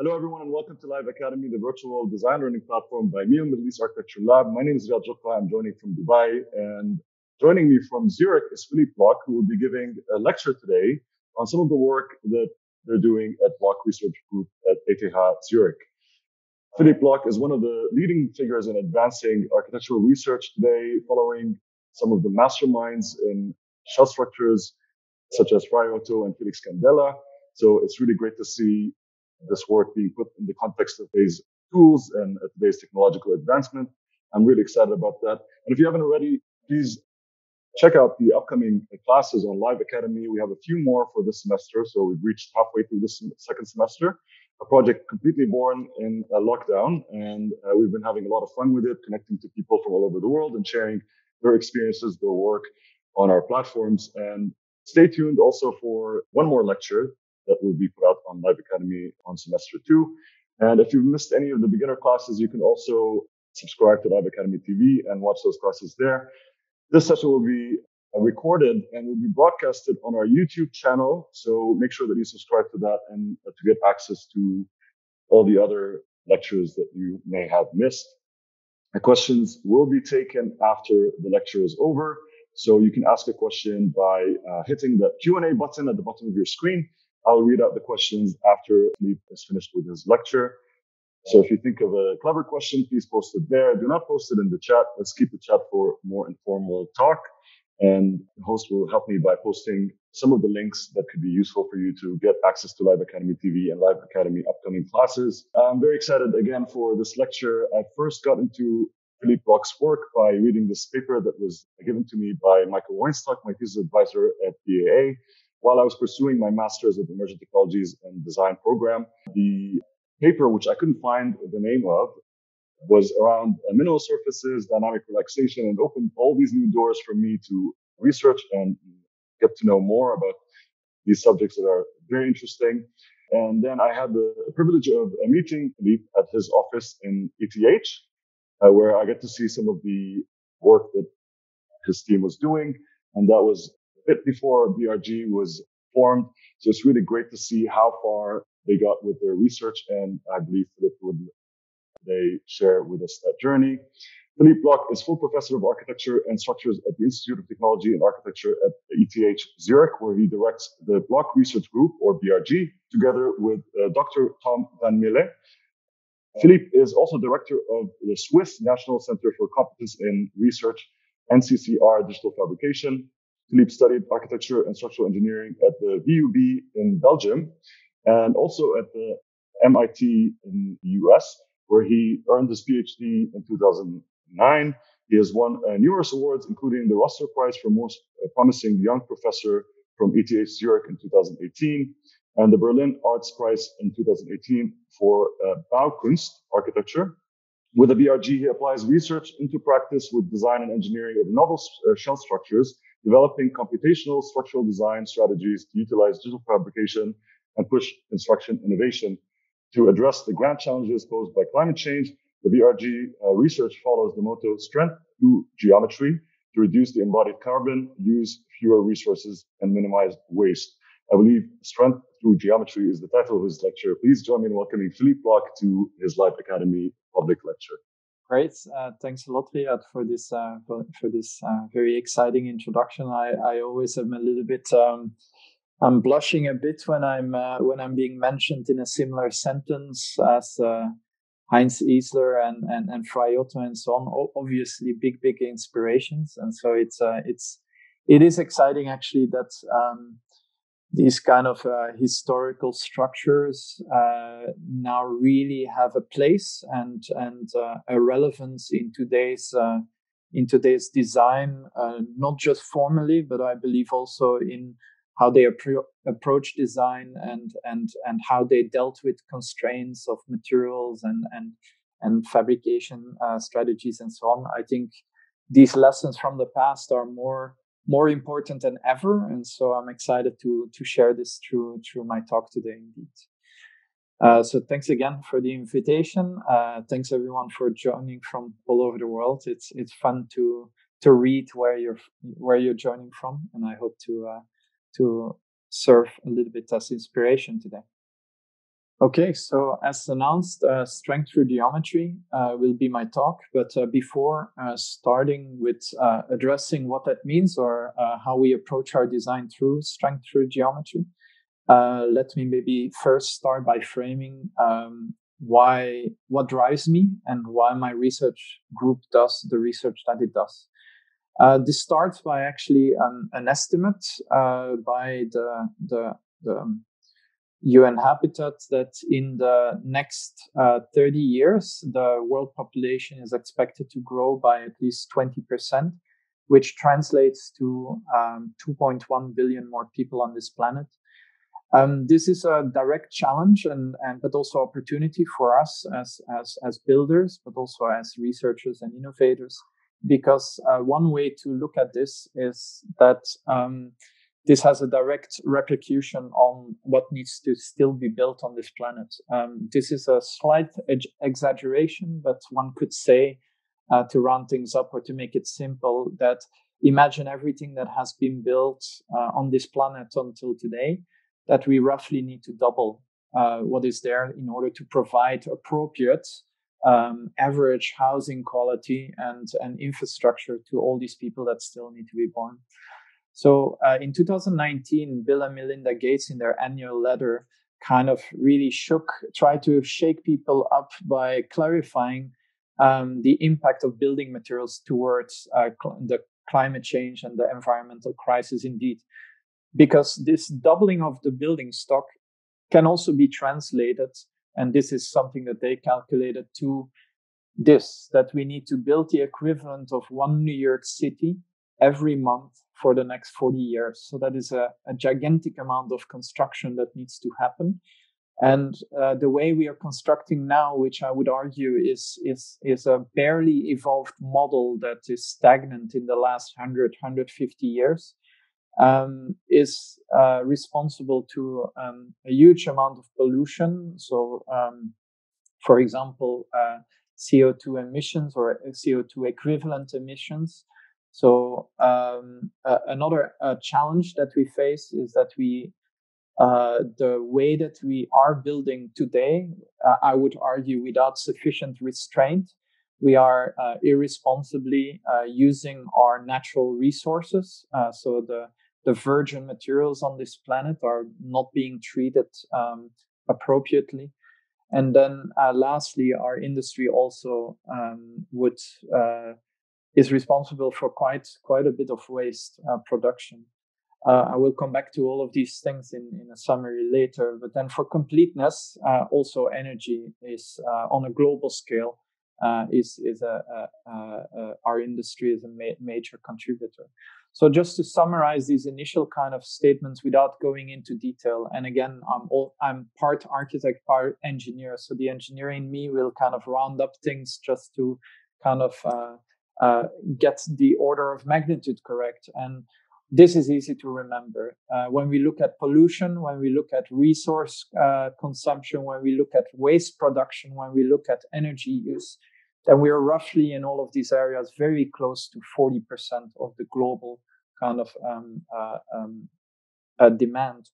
Hello, everyone, and welcome to Live Academy, the virtual design learning platform by MEAL Middle East Architecture Lab. My name is Riyad Joucka. I'm joining from Dubai, and joining me from Zurich is Philippe Block, who will be giving a lecture today on some of the work that they're doing at Block Research Group at ETH Zurich. Philippe Block is one of the leading figures in advancing architectural research today, following some of the masterminds in shell structures such as Frei Otto and Felix Candela. So it's really great to see this work being put in the context of today's tools and today's technological advancement. I'm really excited about that. And if you haven't already, please check out the upcoming classes on Live Academy. We have a few more for this semester. So we've reached halfway through this second semester, a project completely born in a lockdown. And uh, we've been having a lot of fun with it, connecting to people from all over the world and sharing their experiences, their work on our platforms. And stay tuned also for one more lecture that will be put out on Live Academy on semester two. And if you've missed any of the beginner classes, you can also subscribe to Live Academy TV and watch those classes there. This session will be recorded and will be broadcasted on our YouTube channel. So make sure that you subscribe to that and uh, to get access to all the other lectures that you may have missed. The questions will be taken after the lecture is over. So you can ask a question by uh, hitting the Q&A button at the bottom of your screen I'll read out the questions after Philippe is finished with his lecture. So if you think of a clever question, please post it there. Do not post it in the chat. Let's keep the chat for more informal talk. And the host will help me by posting some of the links that could be useful for you to get access to Live Academy TV and Live Academy upcoming classes. I'm very excited again for this lecture. I first got into Philippe work by reading this paper that was given to me by Michael Weinstock, my thesis advisor at BAA while I was pursuing my master's of emerging technologies and design program, the paper, which I couldn't find the name of, was around minimal surfaces, dynamic relaxation, and opened all these new doors for me to research and get to know more about these subjects that are very interesting. And then I had the privilege of meeting Philippe at his office in ETH, uh, where I get to see some of the work that his team was doing. And that was bit before BRG was formed. So it's really great to see how far they got with their research. And I believe Philippe would they share with us that journey. Philippe Block is full professor of architecture and structures at the Institute of Technology and Architecture at ETH Zurich, where he directs the Block Research Group, or BRG, together with uh, Dr. Tom Van Mele. Philippe is also director of the Swiss National Center for Competence in Research, NCCR Digital Fabrication, Philippe studied architecture and structural engineering at the VUB in Belgium and also at the MIT in the US, where he earned his PhD in 2009. He has won uh, numerous awards, including the Rössler Prize for Most Promising Young Professor from ETH Zurich in 2018 and the Berlin Arts Prize in 2018 for uh, Baukunst architecture. With the BRG, he applies research into practice with design and engineering of novel uh, shell structures developing computational structural design strategies to utilize digital fabrication and push construction innovation to address the grand challenges posed by climate change. The BRG uh, research follows the motto strength through geometry to reduce the embodied carbon, use fewer resources, and minimize waste. I believe strength through geometry is the title of his lecture. Please join me in welcoming Philippe Block to his Live Academy public lecture. Great. Uh, thanks a lot, Riyad, for this uh, for, for, this uh, very exciting introduction. I, I always am a little bit um, I'm blushing a bit when I'm uh, when I'm being mentioned in a similar sentence as uh, Heinz Isler and and and Frei Otto and so on. obviously, big big inspirations, and so it's uh, it's it is exciting actually that um, these kind of uh, historical structures uh, now really have a place and and uh, a relevance in today's uh, in today's design, uh, not just formally, but I believe also in how they appro- approach design and and and how they dealt with constraints of materials and and and fabrication uh, strategies and so on. I think these lessons from the past are more more important than ever. And so I'm excited to to share this through through my talk today. Indeed. Uh, so thanks again for the invitation. Uh, thanks everyone for joining from all over the world. It's it's fun to to read where you're where you're joining from, and I hope to uh, to serve a little bit as inspiration today. Okay, so as announced, uh, strength through geometry uh, will be my talk. But uh, before uh, starting with uh, addressing what that means or uh, how we approach our design through strength through geometry, let me maybe first start by framing um, why, what drives me, and why my research group does the research that it does. this starts by actually um, an estimate by the the the um, UN Habitat that in the next uh, 30 years, the world population is expected to grow by at least 20%, which translates to um, 2.1 billion more people on this planet. Um, this is a direct challenge and, and but also opportunity for us as, as, as builders, but also as researchers and innovators, because uh, one way to look at this is that um, this has a direct repercussion on what needs to still be built on this planet. Um, this is a slight exaggeration, but one could say, uh, to round things up or to make it simple, that imagine everything that has been built uh, on this planet until today, that we roughly need to double uh, what is there in order to provide appropriate um, average housing quality and, and infrastructure to all these people that still need to be born. So uh, in 2019, Bill and Melinda Gates, in their annual letter, kind of really shook, tried to shake people up by clarifying um, the impact of building materials towards uh, cl- the climate change and the environmental crisis, indeed. Because this doubling of the building stock can also be translated, and this is something that they calculated to this that we need to build the equivalent of one New York City every month for the next 40 years. So that is a, a gigantic amount of construction that needs to happen. And uh, the way we are constructing now, which I would argue is, is, is a barely evolved model that is stagnant in the last 100, 150 years, um, is uh, responsible to um, a huge amount of pollution. So, um, for example, uh, CO2 emissions or CO2 equivalent emissions, so um, uh, another uh, challenge that we face is that we, uh, the way that we are building today, uh, I would argue without sufficient restraint, we are uh, irresponsibly uh, using our natural resources. so the the virgin materials on this planet are not being treated um, appropriately. And then, lastly, our industry also um, would is responsible for quite quite a bit of waste uh, production. Uh, I will come back to all of these things in, in a summary later. But then, for completeness, uh, also energy is uh, on a global scale uh, is is a, a, a, our industry is a ma- major contributor. So just to summarize these initial kind of statements without going into detail, and again, I'm all, I'm part architect, part engineer. So the engineer in me will kind of round up things just to kind of uh, uh, get the order of magnitude correct. And this is easy to remember. Uh, when we look at pollution, when we look at resource uh, consumption, when we look at waste production, when we look at energy use, then we are roughly in all of these areas very close to 40% of the global kind of um, uh, um, uh, demand.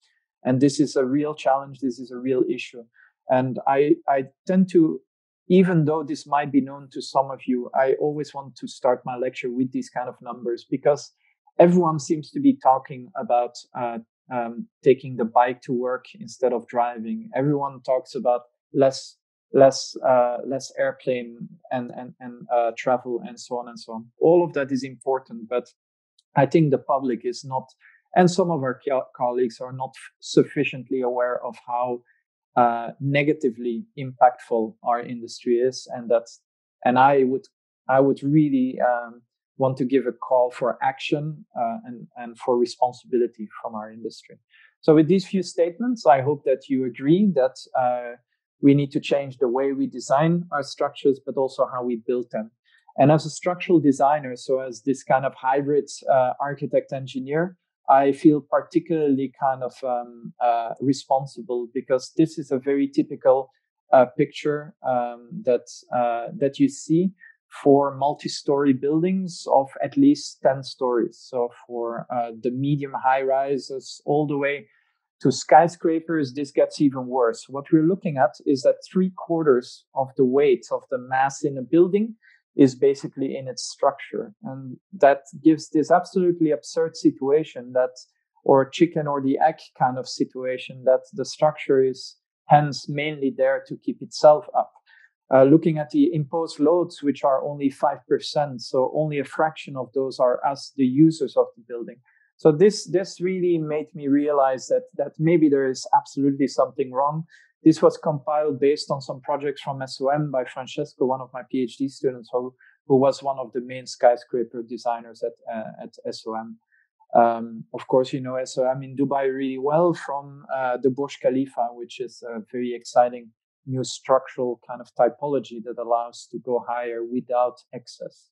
And this is a real challenge. This is a real issue. And I, I tend to even though this might be known to some of you, I always want to start my lecture with these kind of numbers because everyone seems to be talking about uh, um, taking the bike to work instead of driving. Everyone talks about less less uh, less airplane and and and uh, travel and so on and so on. All of that is important, but I think the public is not, and some of our colleagues are not sufficiently aware of how uh, negatively impactful our industry is, and that's and I would I would really um, want to give a call for action uh, and and for responsibility from our industry. So with these few statements, I hope that you agree that uh, we need to change the way we design our structures, but also how we build them. And as a structural designer, so as this kind of hybrid uh, architect engineer, I feel particularly kind of um, uh, responsible because this is a very typical uh, picture um, that uh, that you see for multi-story buildings of at least ten stories. So for uh, the medium high rises all the way To skyscrapers, this gets even worse. What we're looking at is that three quarters of the weight of the mass in a building is basically in its structure. And that gives this absolutely absurd situation that, or chicken or the egg kind of situation that the structure is hence mainly there to keep itself up. Uh, looking at the imposed loads, which are only 5%, so only a fraction of those are us, the users of the building. So this this really made me realize that that maybe there is absolutely something wrong. This was compiled based on some projects from SOM by Francesco, one of my PhD students, who who was one of the main skyscraper designers at uh, at SOM. Um, of course, you know SOM in Dubai really well from uh, the Burj Khalifa, which is a very exciting new structural kind of typology that allows to go higher without excess.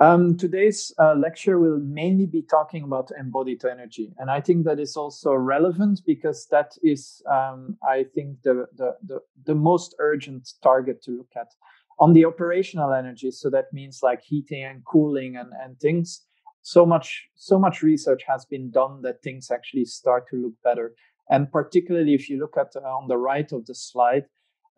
Um, today's uh, lecture will mainly be talking about embodied energy. And I think that is also relevant because that is, um, I think, the, the, the, the, most urgent target to look at. On the operational energy, so that means like heating and cooling and, and things, so much, so much research has been done that things actually start to look better. And particularly if you look at uh, on the right of the slide,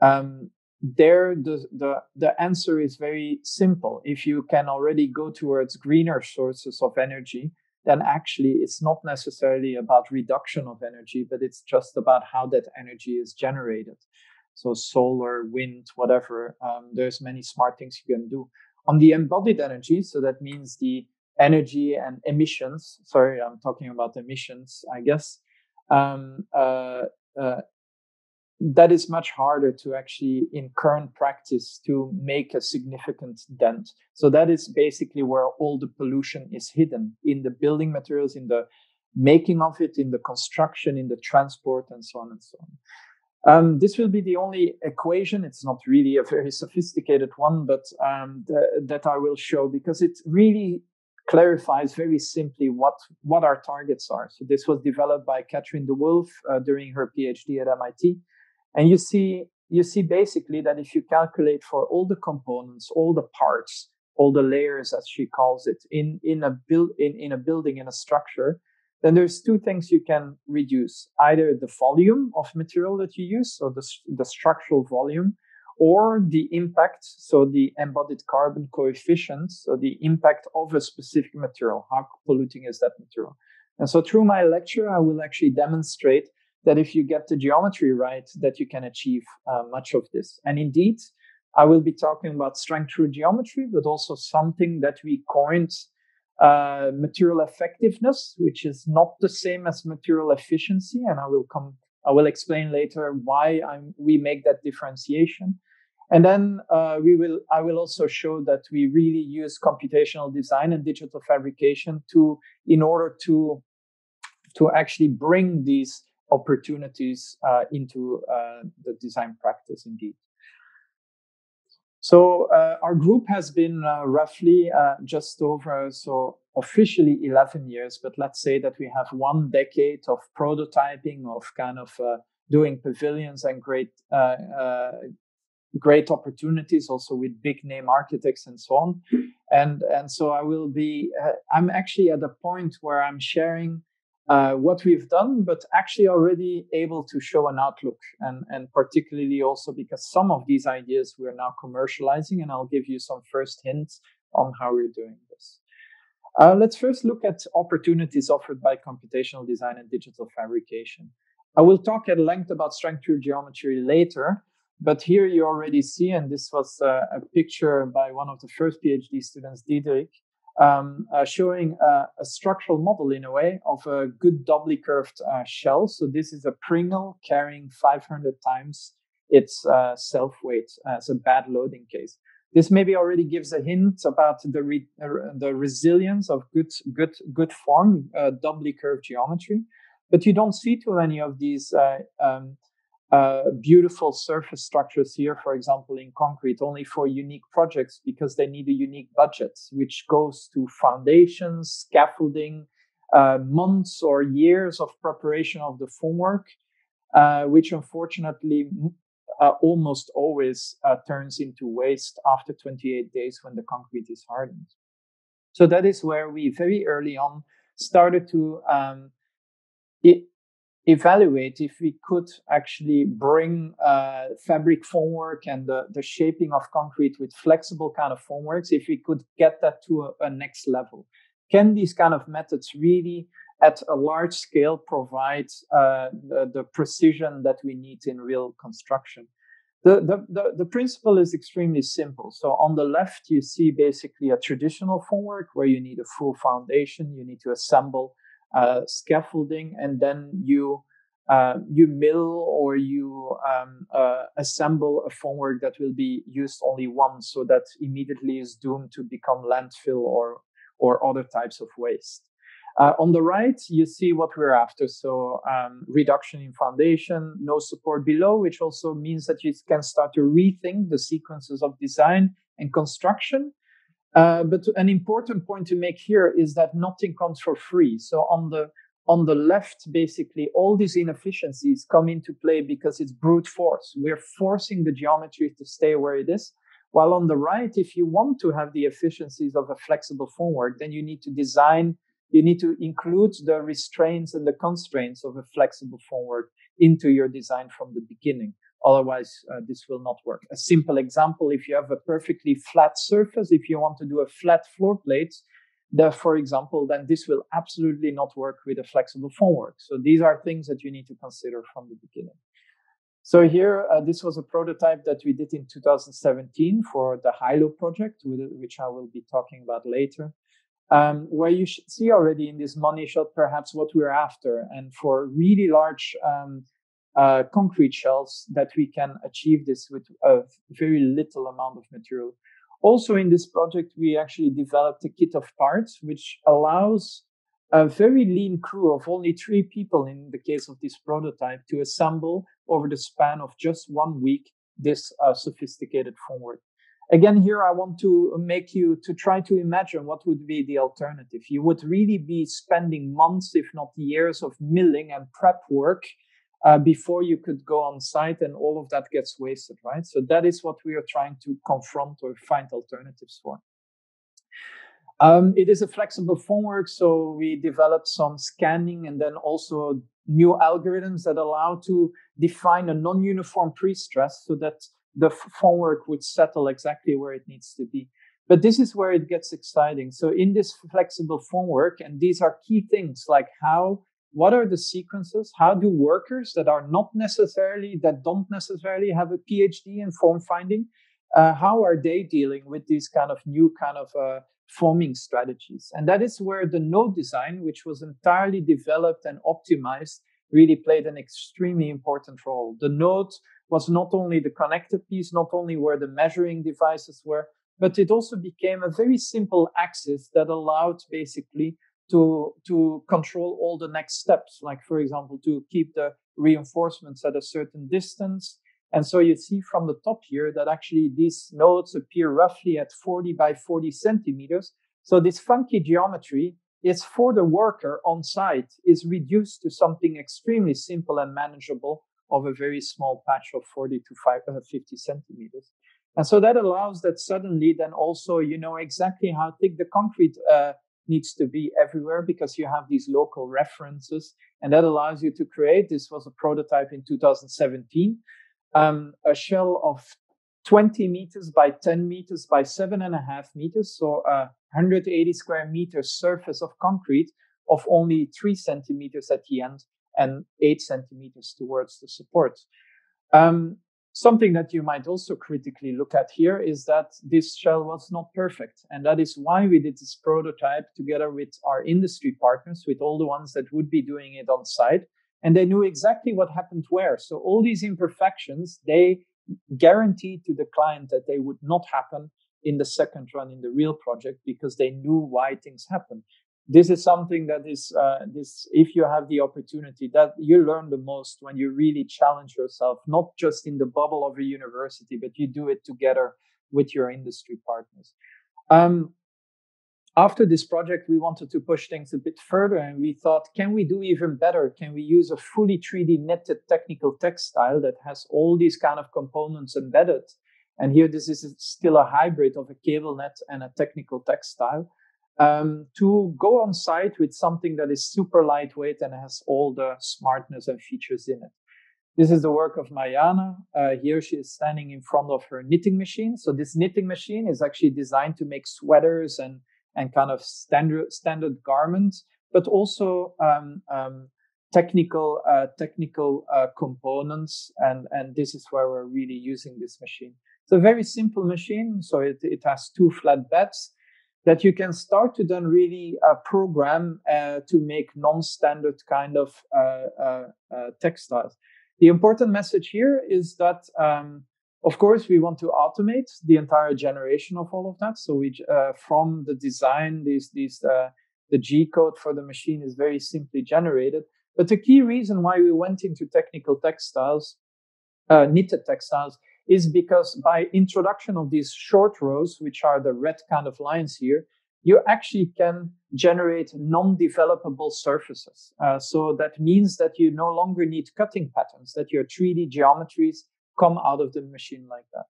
um, there the, the the answer is very simple. If you can already go towards greener sources of energy then actually it's not necessarily about reduction of energy but it's just about how that energy is generated. So solar wind whatever um, there's many smart things you can do. On the embodied energy so that means the energy and emissions sorry i'm talking about emissions i guess um, uh, uh, that is much harder to actually in current practice to make a significant dent. So that is basically where all the pollution is hidden in the building materials in the making of it in the construction in the transport and so on and so on. Um, this will be the only equation. It's not really a very sophisticated one but um, that i will show because it really clarifies very simply what what our targets are. So this was developed by Catherine de Wolf uh, during her phd at mit and you see, you see basically that if you calculate for all the components, all the parts, all the layers, as she calls it, in, in a build, in, in a building, in a structure, then there's two things you can reduce either the volume of material that you use, so the, the structural volume, or the impact, so the embodied carbon coefficient, so the impact of a specific material. How polluting is that material? And so through my lecture, I will actually demonstrate that if you get the geometry right, that you can achieve uh, much of this. And indeed, I will be talking about strength through geometry, but also something that we coined uh, material effectiveness, which is not the same as material efficiency. And I will come, I will explain later why I'm, we make that differentiation. And then uh, we will, I will also show that we really use computational design and digital fabrication to, in order to, to actually bring these opportunities uh, into uh, the design practice indeed. So uh, our group has been uh, roughly uh, just over, so officially 11 years, but let's say that we have one decade of prototyping, of kind of uh, doing pavilions and great, great opportunities, also with big name architects and so on. And and so I will be. I'm actually at a point where I'm sharing uh, what we've done, but actually already able to show an outlook. And, and particularly also because some of these ideas we're now commercializing, and I'll give you some first hints on how we're doing this. Uh, let's first look at opportunities offered by computational design and digital fabrication. I will talk at length about through geometry later, but here you already see, and this was uh, a picture by one of the first PhD students, Diederik, um, uh, showing uh, a structural model in a way of a good doubly curved uh, shell. So this is a Pringle carrying 500 times its uh, self weight as a bad loading case. This maybe already gives a hint about the re- uh, the resilience of good good good form uh, doubly curved geometry, but you don't see too many of these um, beautiful surface structures here, for example, in concrete, only for unique projects because they need a unique budget, which goes to foundations, scaffolding, uh, months or years of preparation of the formwork, uh, which unfortunately uh, almost always uh, turns into waste after 28 days when the concrete is hardened. So that is where we very early on started to um, evaluate if we could actually bring uh, fabric formwork and the, the shaping of concrete with flexible kind of formworks, if we could get that to a, a next level. Can these kind of methods really at a large scale provide uh, the, the, precision that we need in real construction. The, the, the, the, principle is extremely simple. So on the left, you see basically a traditional formwork where you need a full foundation, you need to assemble uh, scaffolding, and then you uh, you mill or you um, uh, assemble a formwork that will be used only once, so that immediately is doomed to become landfill or or other types of waste. Uh, on the right, you see what we're after. So um, reduction in foundation, no support below, which also means that you can start to rethink the sequences of design and construction. Uh, but an important point to make here is that nothing comes for free. So on the on the left, basically, all these inefficiencies come into play because it's brute force. We're forcing the geometry to stay where it is. While on the right, if you want to have the efficiencies of a flexible formwork, then you need to design you need to include the restraints and the constraints of a flexible formwork into your design from the beginning. Otherwise, uh, this will not work. A simple example, if you have a perfectly flat surface, if you want to do a flat floor plate, the, for example, then this will absolutely not work with a flexible formwork. So these are things that you need to consider from the beginning. So here, uh, this was a prototype that we did in 2017 for the HILO project, which I will be talking about later um, where you should see already in this money shot perhaps what we're after. And for really large um, uh, concrete shells, that we can achieve this with a very little amount of material. Also, in this project, we actually developed a kit of parts, which allows a very lean crew of only three people in the case of this prototype to assemble over the span of just one week this uh, sophisticated formwork again here i want to make you to try to imagine what would be the alternative you would really be spending months if not years of milling and prep work uh, before you could go on site and all of that gets wasted right so that is what we are trying to confront or find alternatives for um, it is a flexible formwork so we developed some scanning and then also new algorithms that allow to define a non-uniform pre-stress so that the formwork would settle exactly where it needs to be. But this is where it gets exciting. So in this flexible formwork, and these are key things like how, what are the sequences? How do workers that are not necessarily, that don't necessarily have a PhD in form finding, uh, how are they dealing with these kind of new kind of uh, forming strategies? And that is where the node design, which was entirely developed and optimized, really played an extremely important role. The node was not only the connector piece, not only where the measuring devices were, but it also became a very simple axis that allowed basically to, to control all the next steps, like, for example, to keep the reinforcements at a certain distance. And so you see from the top here that actually these nodes appear roughly at 40 by 40 centimeters. So this funky geometry is for the worker on site is reduced to something extremely simple and manageable of a very small patch of 40 to 5, uh, 50 centimeters. And so that allows that suddenly then also you know exactly how thick the concrete uh, needs to be everywhere because you have these local references. And that allows you to create, this was a prototype in 2017, um, a shell of 20 meters by 10 meters by seven and a half meters. So a 180 square meters surface of concrete of only three centimeters at the end and eight centimeters towards the support. Um, something that you might also critically look at here is that this shell was not perfect. And that is why we did this prototype together with our industry partners, with all the ones that would be doing it on site. And they knew exactly what happened where. So all these imperfections, they guaranteed to the client that they would not happen in the second run in the real project because they knew why things happened this is something that is uh, this if you have the opportunity that you learn the most when you really challenge yourself not just in the bubble of a university but you do it together with your industry partners. Um, after this project we wanted to push things a bit further and we thought can we do even better? Can we use a fully 3d knitted technical textile that has all these kind of components embedded? And here this is still a hybrid of a cable net and a technical textile um, to go on site with something that is super lightweight and has all the smartness and features in it. This is the work of Mariana. Uh, here she is standing in front of her knitting machine. So this knitting machine is actually designed to make sweaters and, and kind of standard, standard garments, but also um, um, technical uh, technical uh, components. And, and this is where we're really using this machine. It's a very simple machine. So it, it has two flat beds that you can start to then really uh, program uh, to make non-standard kind of uh, uh, uh, textiles. The important message here is that, um, of course, we want to automate the entire generation of all of that. So we, uh, from the design, these, these, the G code for the machine is very simply generated. But the key reason why we went into technical textiles, knitted textiles, is because by introduction of these short rows, which are the red kind of lines here, you actually can generate non-developable surfaces. Uh, so that means that you no longer need cutting patterns, that your 3D geometries come out of the machine like that.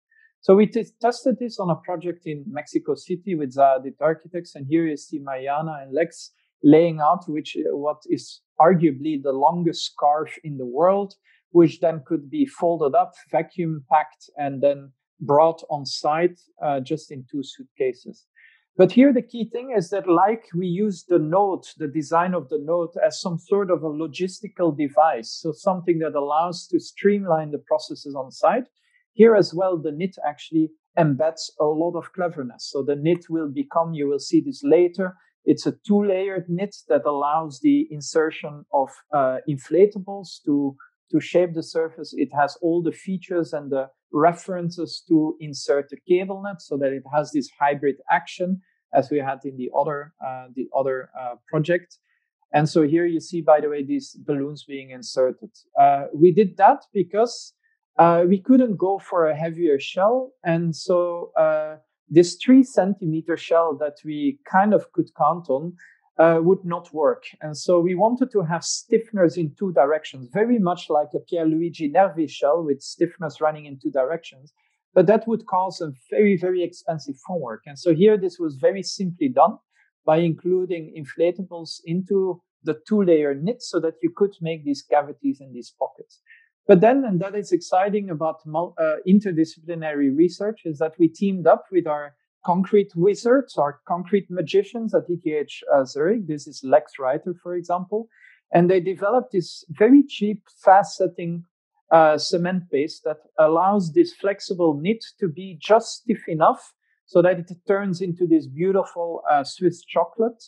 So we t- tested this on a project in Mexico City with Zaha Hadid Architects, and here you see Mariana and Lex laying out which what is arguably the longest scarf in the world which then could be folded up, vacuum packed, and then brought on site uh, just in two suitcases. But here the key thing is that like we use the node, the design of the node as some sort of a logistical device. So something that allows to streamline the processes on site. Here as well, the knit actually embeds a lot of cleverness. So the knit will become, you will see this later. It's a two layered knit that allows the insertion of uh, inflatables to to shape the surface. It has all the features and the references to insert the cable net so that it has this hybrid action as we had in the other, uh, the other uh, project. And so here you see, by the way, these balloons being inserted. Uh, we did that because uh, we couldn't go for a heavier shell. And so uh, this three centimeter shell that we kind of could count on uh, would not work. And so we wanted to have stiffeners in two directions, very much like a Pierluigi Nervi shell with stiffness running in two directions. But that would cause a very, very expensive formwork. And so here this was very simply done by including inflatables into the two layer knit so that you could make these cavities in these pockets. But then, and that is exciting about uh, interdisciplinary research, is that we teamed up with our concrete wizards or concrete magicians at ETH uh, Zurich. This is Lex Reiter, for example. And they developed this very cheap, fast setting uh, cement base that allows this flexible knit to be just stiff enough so that it turns into this beautiful uh, Swiss chocolate.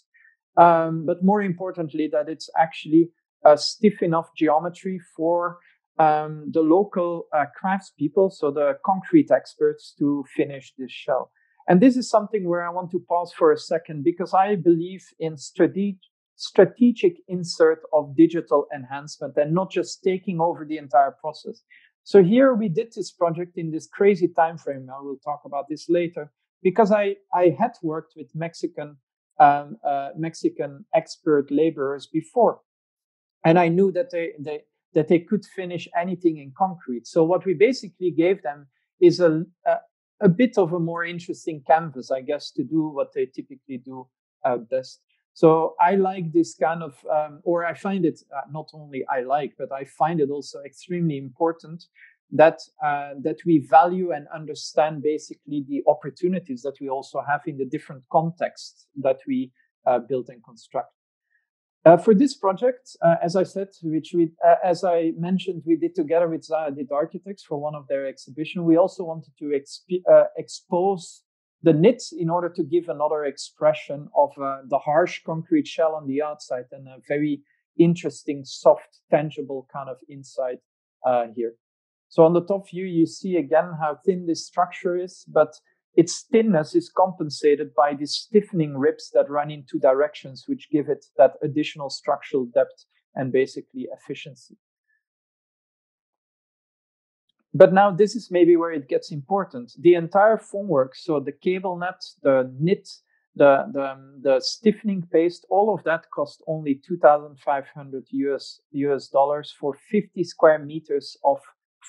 Um, but more importantly, that it's actually a stiff enough geometry for um, the local uh, craftspeople, so the concrete experts, to finish this shell. And this is something where I want to pause for a second because I believe in strategic strategic insert of digital enhancement and not just taking over the entire process. So here we did this project in this crazy time frame. I will talk about this later because I, I had worked with Mexican um, uh, Mexican expert laborers before, and I knew that they, they that they could finish anything in concrete. So what we basically gave them is a, a, a bit of a more interesting canvas, I guess, to do what they typically do uh, best. So I like this kind of, um, or I find it uh, not only I like, but I find it also extremely important that uh, that we value and understand basically the opportunities that we also have in the different contexts that we uh, build and construct. Uh, for this project, uh, as I said, which we, uh, as I mentioned, we did together with Zaha Hadid Architects for one of their exhibition. We also wanted to exp- uh, expose the knits in order to give another expression of uh, the harsh concrete shell on the outside and a very interesting, soft, tangible kind of inside uh, here. So on the top view, you see again how thin this structure is, but its thinness is compensated by these stiffening ribs that run in two directions, which give it that additional structural depth and basically efficiency. But now this is maybe where it gets important. The entire formwork, so the cable net, the knit, the, the, the stiffening paste, all of that cost only 2,500 US, US dollars for 50 square meters of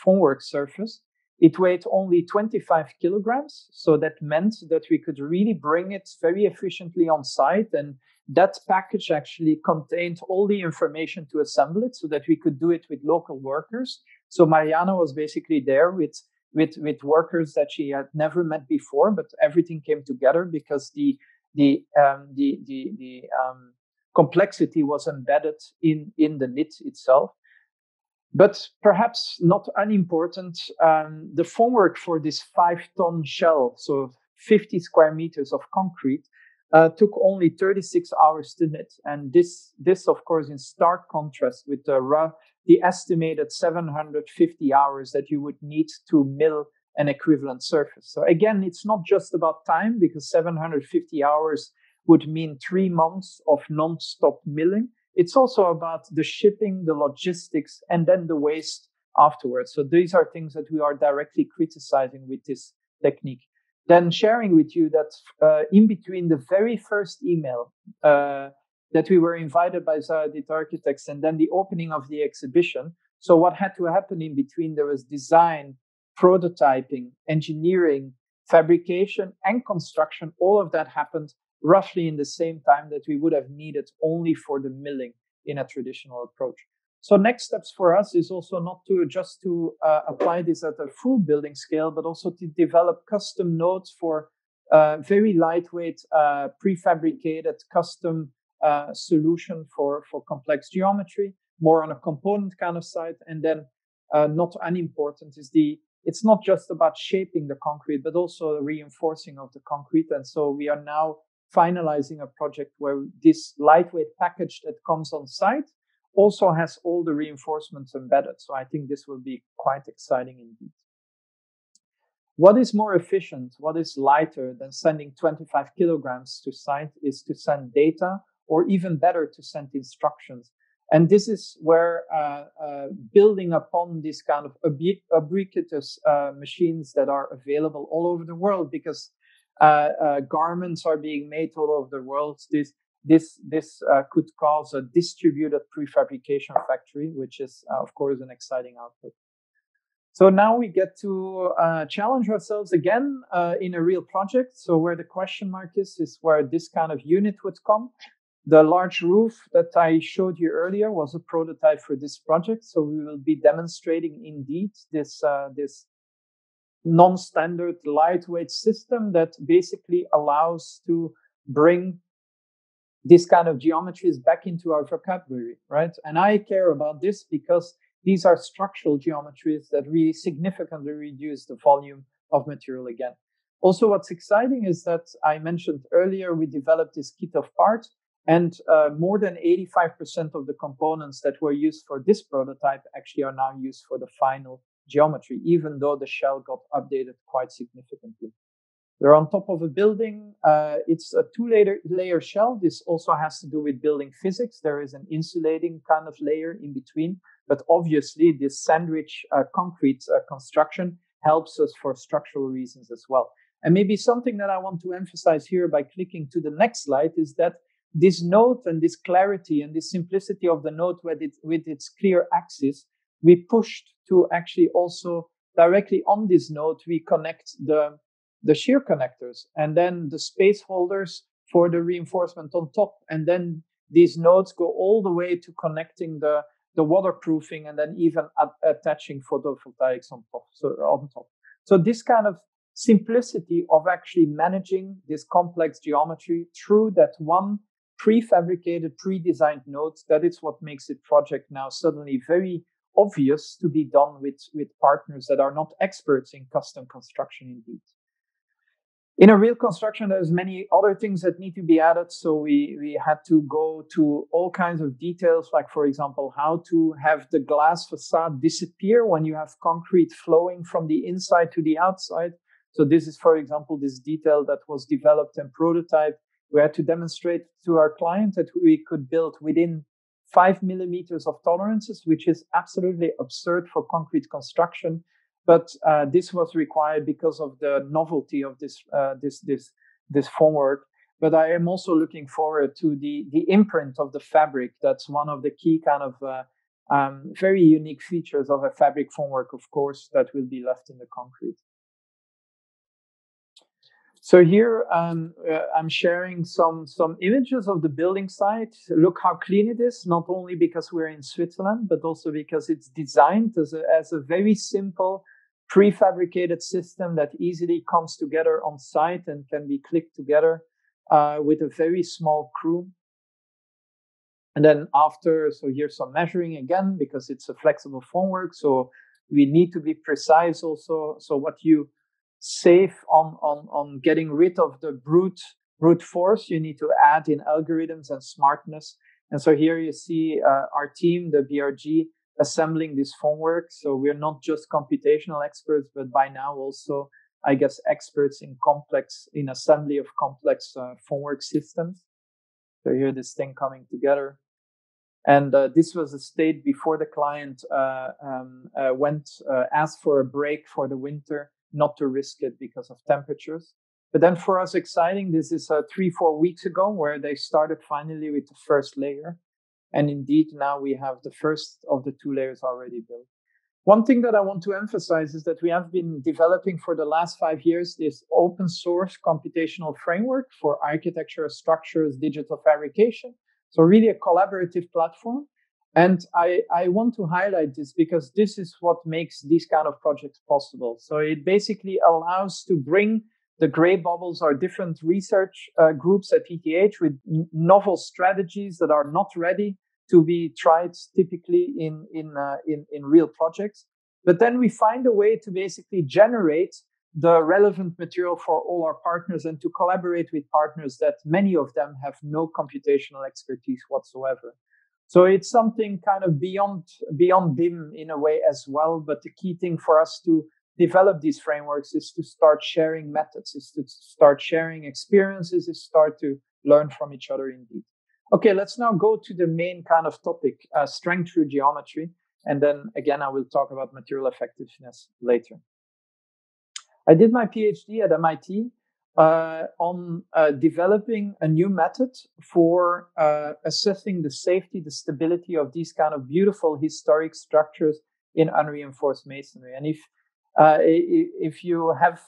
formwork surface It weighed only 25 kilograms. So that meant that we could really bring it very efficiently on site. And that package actually contained all the information to assemble it so that we could do it with local workers. So Mariana was basically there with with with workers that she had never met before, but everything came together because the the um, the the, the um, complexity was embedded in in the knit itself. But perhaps not unimportant, um, the formwork for this five ton shell, so 50 square meters of concrete, uh, took only 36 hours to knit. And this, this, of course, in stark contrast with the, rough, the estimated 750 hours that you would need to mill an equivalent surface. So again, it's not just about time because 750 hours would mean three months of non-stop milling. It's also about the shipping, the logistics, and then the waste afterwards. So these are things that we are directly criticizing with this technique. Then sharing with you that uh, in between the very first email uh, that we were invited by Zaha Hadid Architects and then the opening of the exhibition. So what had to happen in between? There was design, prototyping, engineering, fabrication, and construction. All of that happened roughly in the same time that we would have needed only for the milling in a traditional approach. So next steps for us is also not to just to uh, apply this at a full building scale, but also to develop custom nodes for uh, very lightweight, uh, prefabricated custom uh, solution for, for complex geometry, more on a component kind of side. And then uh, not unimportant is the it's not just about shaping the concrete, but also the reinforcing of the concrete. And so we are now finalizing a project where this lightweight package that comes on site also has all the reinforcements embedded. So I think this will be quite exciting indeed. What is more efficient, what is lighter than sending 25 kilograms to site is to send data or even better to send instructions. And this is where uh, uh, building upon this kind of ubiquitous uh, machines that are available all over the world, because garments are being made all over the world. This this this uh, could cause a distributed prefabrication factory, which is of course an exciting output. So now we get to uh, challenge ourselves again uh, in a real project. So where the question mark is, is where this kind of unit would come. The large roof that I showed you earlier was a prototype for this project. So we will be demonstrating indeed this, uh, this non-standard lightweight system that basically allows to bring this kind of geometries back into our vocabulary, right? And I care about this because these are structural geometries that really significantly reduce the volume of material again. Also, what's exciting is that I mentioned earlier, we developed this kit of parts and uh, more than 85% of the components that were used for this prototype actually are now used for the final geometry, even though the shell got updated quite significantly. They're on top of a building. Uh, it's a two layer, layer shell. This also has to do with building physics. There is an insulating kind of layer in between. But obviously, this sandwich uh, concrete uh, construction helps us for structural reasons as well. And maybe something that I want to emphasize here by clicking to the next slide is that this node and this clarity and this simplicity of the node with, it, with its clear axis, we pushed to actually also directly on this node, we connect the, the shear connectors and then the space holders for the reinforcement on top. And then these nodes go all the way to connecting the, the waterproofing and then even attaching photovoltaics on top. So on top. So this kind of simplicity of actually managing this complex geometry through that one prefabricated, pre-designed nodes. That is what makes it project now suddenly very obvious to be done with, with partners that are not experts in custom construction indeed. In a real construction, there's many other things that need to be added. So we, we had to go to all kinds of details, like for example, how to have the glass facade disappear when you have concrete flowing from the inside to the outside. So this is, for example, this detail that was developed and prototyped we had to demonstrate to our client that we could build within five millimeters of tolerances, which is absolutely absurd for concrete construction. But uh, this was required because of the novelty of this uh, this this this formwork. But I am also looking forward to the the imprint of the fabric. That's one of the key kind of uh, um, very unique features of a fabric formwork, of course, that will be left in the concrete. So here um, uh, I'm sharing some some images of the building site. Look how clean it is, not only because we're in Switzerland, but also because it's designed as a, as a very simple prefabricated system that easily comes together on site and can be clicked together uh, with a very small crew. And then after, so here's some measuring again, because it's a flexible formwork. So we need to be precise also. So what you save on, on, on getting rid of the brute, brute force, you need to add in algorithms and smartness. And so here you see uh, our team, the BRG, assembling this formwork. So we're not just computational experts, but by now also, I guess, experts in complex, in assembly of complex uh, systems. So here this thing coming together. And uh, this was a state before the client uh, um, uh, went, uh, asked for a break for the winter, not to risk it because of temperatures. But then for us, exciting, this is uh, three, four weeks ago where they started finally with the first layer. And indeed, now we have the first of the two layers already built. One thing that I want to emphasize is that we have been developing for the last five years this open source computational framework for architecture, structures, digital fabrication. So really a collaborative platform. And I, I want to highlight this because this is what makes these kind of projects possible. So it basically allows to bring the gray bubbles are different research uh, groups at ETH with novel strategies that are not ready to be tried typically in in, uh, in in real projects. But then we find a way to basically generate the relevant material for all our partners and to collaborate with partners that many of them have no computational expertise whatsoever. So it's something kind of beyond beyond BIM in a way as well. But the key thing for us to develop these frameworks is to start sharing methods, is to start sharing experiences, is start to learn from each other indeed. Okay, let's now go to the main kind of topic, uh, strength through geometry. And then again, I will talk about material effectiveness later. I did my PhD at MIT uh, on uh, developing a new method for uh, assessing the safety, the stability of these kind of beautiful historic structures in unreinforced masonry. And if uh, if you have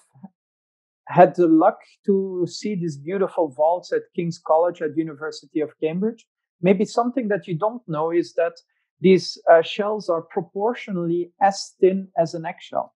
had the luck to see these beautiful vaults at King's College at University of Cambridge, maybe something that you don't know is that these uh, shells are proportionally as thin as an eggshell.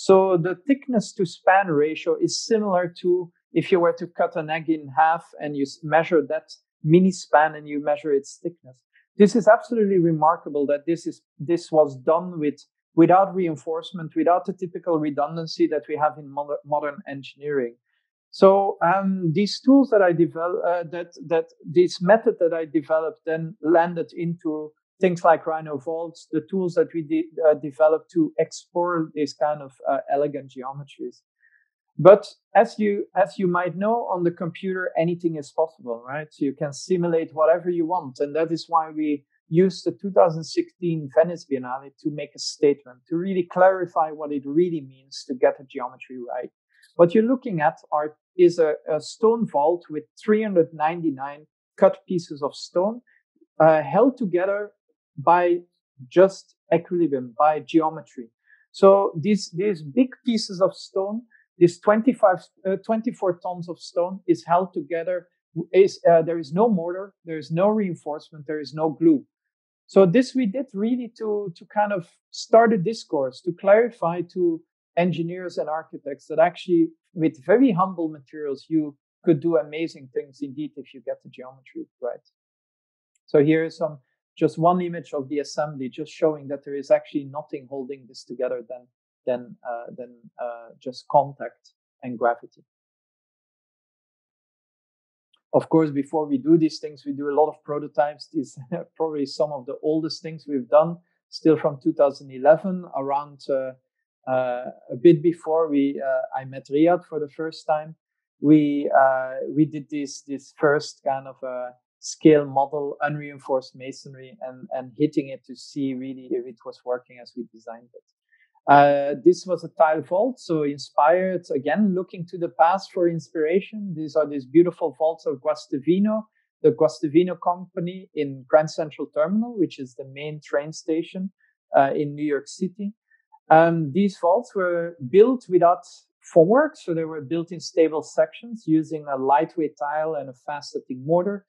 So the thickness to span ratio is similar to if you were to cut an egg in half and you measure that mini span and you measure its thickness. This is absolutely remarkable that this is this was done with without reinforcement, without the typical redundancy that we have in modern, modern engineering. So um, these tools that I developed, uh, that that this method that I developed, then landed into things like Rhino Vaults, the tools that we de- uh, developed to explore these kind of uh, elegant geometries. But as you as you might know, on the computer, anything is possible, right? So you can simulate whatever you want, and that is why we used the 2016 Venice Biennale to make a statement to really clarify what it really means to get a geometry right. What you're looking at are is a, a stone vault with 399 cut pieces of stone uh, held together by just equilibrium, by geometry. So these, these big pieces of stone, this 25, uh, 24 tons of stone is held together. Is, uh, there is no mortar, there is no reinforcement, there is no glue. So this we did really to, to kind of start a discourse, to clarify to engineers and architects that actually with very humble materials, you could do amazing things indeed if you get the geometry right. So here is some just one image of the assembly, just showing that there is actually nothing holding this together than than uh, than uh, just contact and gravity. Of course, before we do these things, we do a lot of prototypes. These probably some of the oldest things we've done, still from 2011, around uh, uh, a bit before we uh, I met Riyad for the first time. We uh, we did this this first kind of scale model, unreinforced masonry, and, and hitting it to see really if it was working as we designed it. Uh, this was a tile vault, so inspired again, looking to the past for inspiration. These are these beautiful vaults of Guastavino the Guastavino company in Grand Central Terminal, which is the main train station uh, in New York City. Um, these vaults were built without formwork, so they were built in stable sections using a lightweight tile and a fast setting mortar.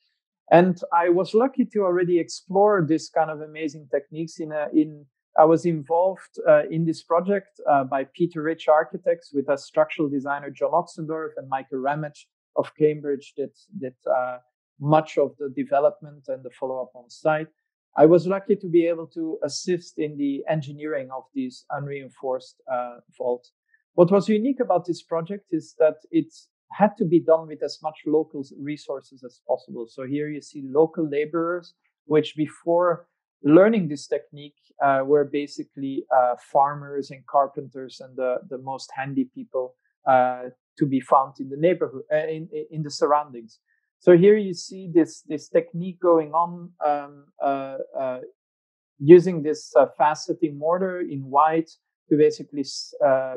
And I was lucky to already explore this kind of amazing techniques in a, in I was involved uh, in this project uh, by Peter Rich Architects with a structural designer John Ochsendorf and Michael Ramage of Cambridge that did uh, much of the development and the follow up on site. I was lucky to be able to assist in the engineering of these unreinforced uh, vault. What was unique about this project is that it had to be done with as much local resources as possible. So here you see local laborers, which before learning this technique uh, were basically uh, farmers and carpenters and the, the most handy people uh, to be found in the neighborhood, uh, in, in the surroundings. So here you see this, this technique going on um, uh, uh, using this fast setting mortar in white to basically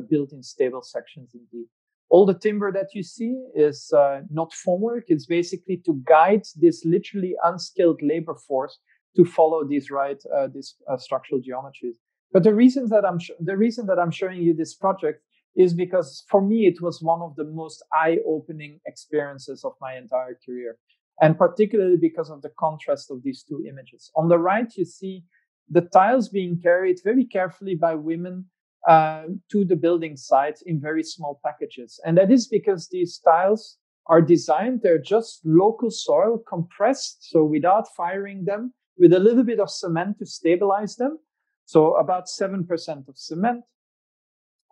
build in stable sections indeed. All the timber that you see is not formwork. It's basically to guide this literally unskilled labor force to follow these right uh, these uh, structural geometries. But the reason that I'm sh- the reason that I'm showing you this project is because for me it was one of the most eye-opening experiences of my entire career, and particularly because of the contrast of these two images. On the right, you see the tiles being carried very carefully by women uh, to the building site in very small packages, and that is because these tiles are designed; they're just local soil compressed, so without firing them with a little bit of cement to stabilize them. So about 7% of cement.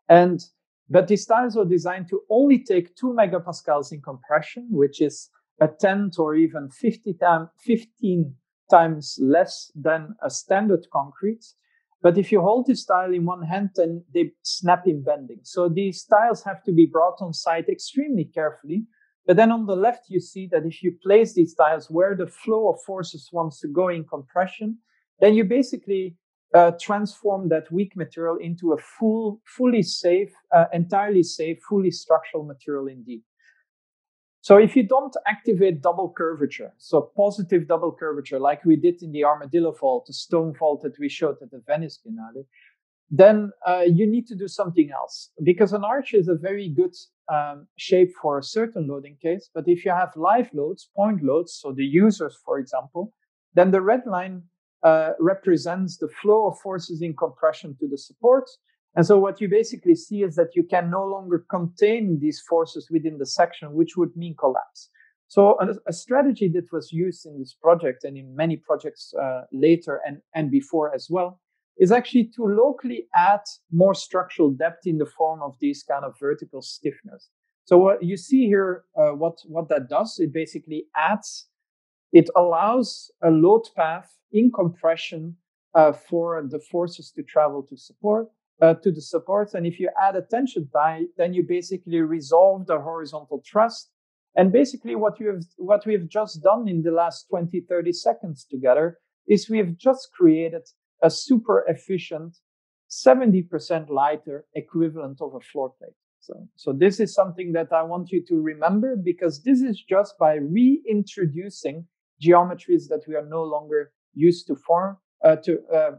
And, but these tiles are designed to only take two megapascals in compression, which is a tenth or even 50 time, 15 times less than a standard concrete. But if you hold this tile in one hand, then they snap in bending. So these tiles have to be brought on site extremely carefully but then on the left, you see that if you place these tiles where the flow of forces wants to go in compression, then you basically uh, transform that weak material into a full, fully safe, uh, entirely safe, fully structural material indeed. So if you don't activate double curvature, so positive double curvature, like we did in the armadillo vault, the stone vault that we showed at the Venice Biennale, then uh, you need to do something else because an arch is a very good um, shape for a certain loading case. But if you have live loads, point loads, so the users, for example, then the red line uh, represents the flow of forces in compression to the supports. And so what you basically see is that you can no longer contain these forces within the section, which would mean collapse. So a, a strategy that was used in this project and in many projects uh, later and, and before as well is actually to locally add more structural depth in the form of these kind of vertical stiffeners. So what you see here, uh, what, what that does, it basically adds, it allows a load path in compression uh, for the forces to travel to support, uh, to the supports. And if you add a tension tie, then you basically resolve the horizontal thrust. And basically what you have, what we've just done in the last 20, 30 seconds together is we've just created a super efficient 70% lighter equivalent of a floor plate. So, so this is something that I want you to remember because this is just by reintroducing geometries that we are no longer used to form, uh, to, uh,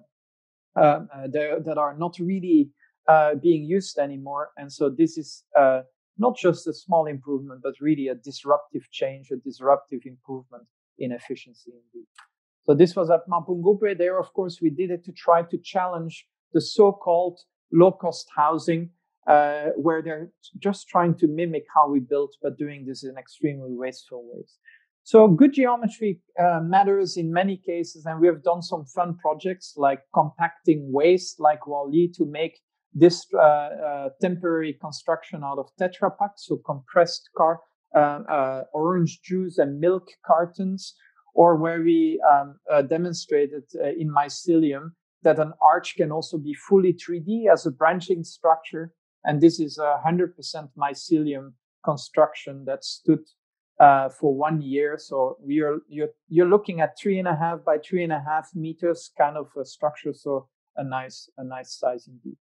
uh, uh that are not really uh, being used anymore. And so this is uh, not just a small improvement, but really a disruptive change, a disruptive improvement in efficiency indeed. So this was at Mapungubwe. There, of course, we did it to try to challenge the so-called low-cost housing, uh, where they're just trying to mimic how we built, but doing this in extremely wasteful ways. So good geometry uh, matters in many cases, and we have done some fun projects like compacting waste, like Wally, to make this uh, uh temporary construction out of Tetra Pak, so compressed car, uh, uh, orange juice and milk cartons or where we um, uh, demonstrated uh, in mycelium that an arch can also be fully 3D as a branching structure. And this is a 100% mycelium construction that stood uh, for one year. So you're, you're, you're looking at three and a half by three and a half meters kind of a structure. So a nice, a nice size indeed.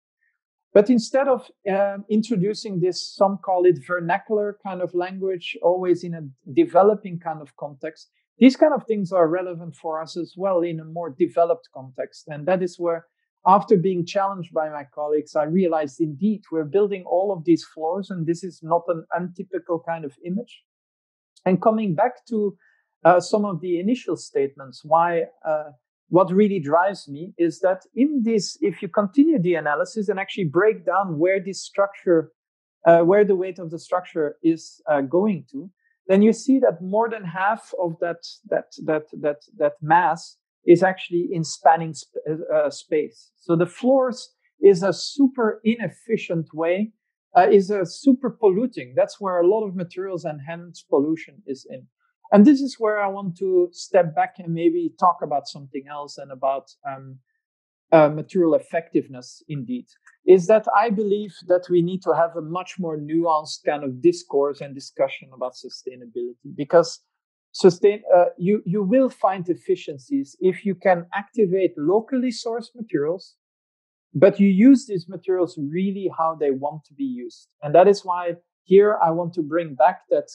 But instead of uh, introducing this, some call it vernacular kind of language, always in a developing kind of context, These kind of things are relevant for us as well in a more developed context. And that is where, after being challenged by my colleagues, I realized indeed we're building all of these floors, and this is not an untypical kind of image. And coming back to uh, some of the initial statements, why uh, what really drives me is that in this, if you continue the analysis and actually break down where this structure, uh, where the weight of the structure is uh, going to, then you see that more than half of that that that that that mass is actually in spanning sp- uh, space. So the floors is a super inefficient way, uh, is a super polluting. That's where a lot of materials and hence pollution is in. And this is where I want to step back and maybe talk about something else and about um, uh, material effectiveness indeed is that I believe that we need to have a much more nuanced kind of discourse and discussion about sustainability because sustain uh, you you will find efficiencies if you can activate locally sourced materials but you use these materials really how they want to be used and that is why here I want to bring back that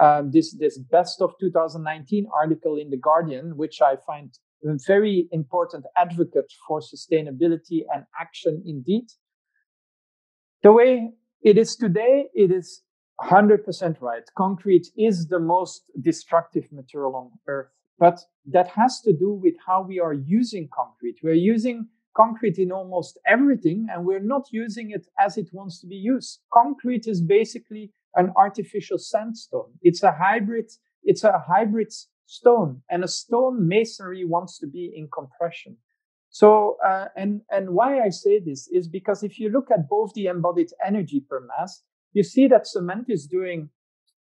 um, this this best of 2019 article in the Guardian, which I find a very important advocate for sustainability and action indeed. The way it is today, it is 100% right. Concrete is the most destructive material on earth, but that has to do with how we are using concrete. We're using concrete in almost everything and we're not using it as it wants to be used. Concrete is basically an artificial sandstone. It's a hybrid, it's a hybrid stone and a stone masonry wants to be in compression. So, uh, and, and why I say this is because if you look at both the embodied energy per mass, you see that cement is doing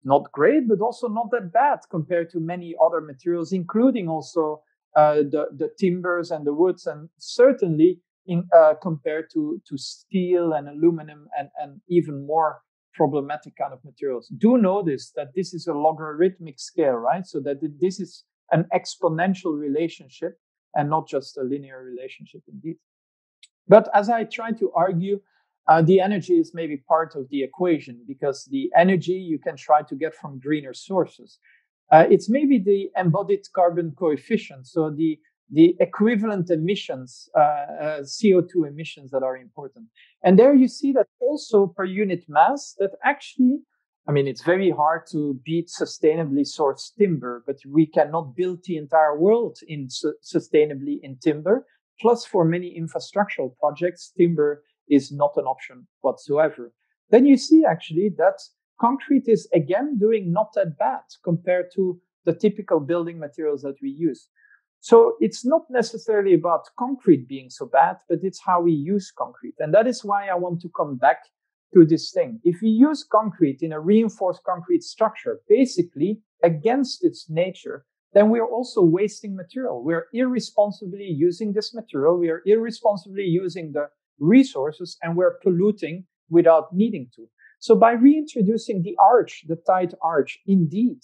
not great, but also not that bad compared to many other materials, including also the, the timbers and the woods, and certainly in, uh, compared to, to steel and aluminum and, and even more problematic kind of materials. Do notice that this is a logarithmic scale, right? So that this is an exponential relationship and not just a linear relationship indeed. But as I try to argue, uh, the energy is maybe part of the equation because the energy you can try to get from greener sources. Uh, it's maybe the embodied carbon coefficient, so the the equivalent emissions, uh, uh CO2 emissions that are important. And there you see that also per unit mass that actually, I mean, it's very hard to beat sustainably sourced timber, but we cannot build the entire world in su- sustainably in timber. Plus, for many infrastructural projects, timber is not an option whatsoever. Then you see actually that concrete is again doing not that bad compared to the typical building materials that we use. So it's not necessarily about concrete being so bad, but it's how we use concrete. And that is why I want to come back to this thing. If we use concrete in a reinforced concrete structure, basically against its nature, then we're also wasting material. We're irresponsibly using this material. We are irresponsibly using the resources and we're polluting without needing to. So by reintroducing the arch, the tight arch, indeed,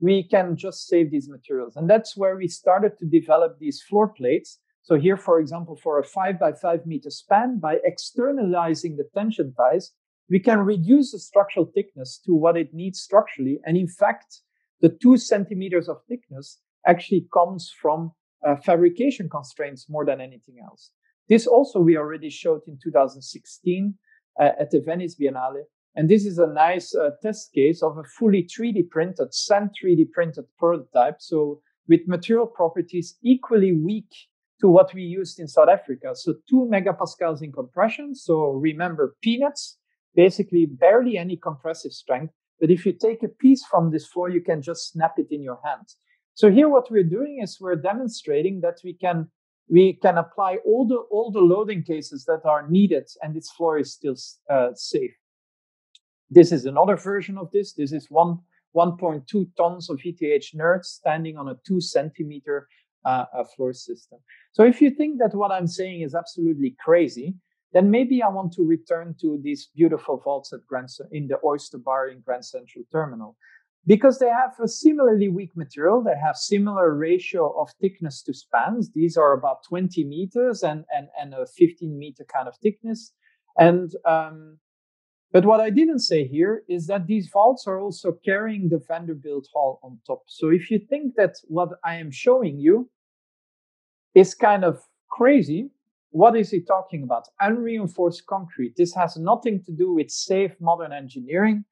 we can just save these materials. And that's where we started to develop these floor plates. So here, for example, for a five by five meter span, by externalizing the tension ties, we can reduce the structural thickness to what it needs structurally. And in fact, the two centimeters of thickness actually comes from uh, fabrication constraints more than anything else. This also we already showed in 2016 uh, at the Venice Biennale, and this is a nice uh, test case of a fully 3D printed, sand 3D printed prototype. So with material properties equally weak to what we used in South Africa. So two megapascals in compression. So remember peanuts, basically barely any compressive strength. But if you take a piece from this floor, you can just snap it in your hand. So here what we're doing is we're demonstrating that we can we can apply all the all the loading cases that are needed and this floor is still uh, safe. This is another version of this. This is one 1.2 tons of ETH nerds standing on a two centimeter uh, floor system. So if you think that what I'm saying is absolutely crazy, then maybe I want to return to these beautiful vaults at Grand, in the Oyster Bar in Grand Central Terminal. Because they have a similarly weak material, they have similar ratio of thickness to spans. These are about 20 meters and, and, and a 15 meter kind of thickness. And um, But what I didn't say here is that these vaults are also carrying the Vanderbilt Hall on top. So if you think that what I am showing you is kind of crazy, what is he talking about? Unreinforced concrete. This has nothing to do with safe modern engineering.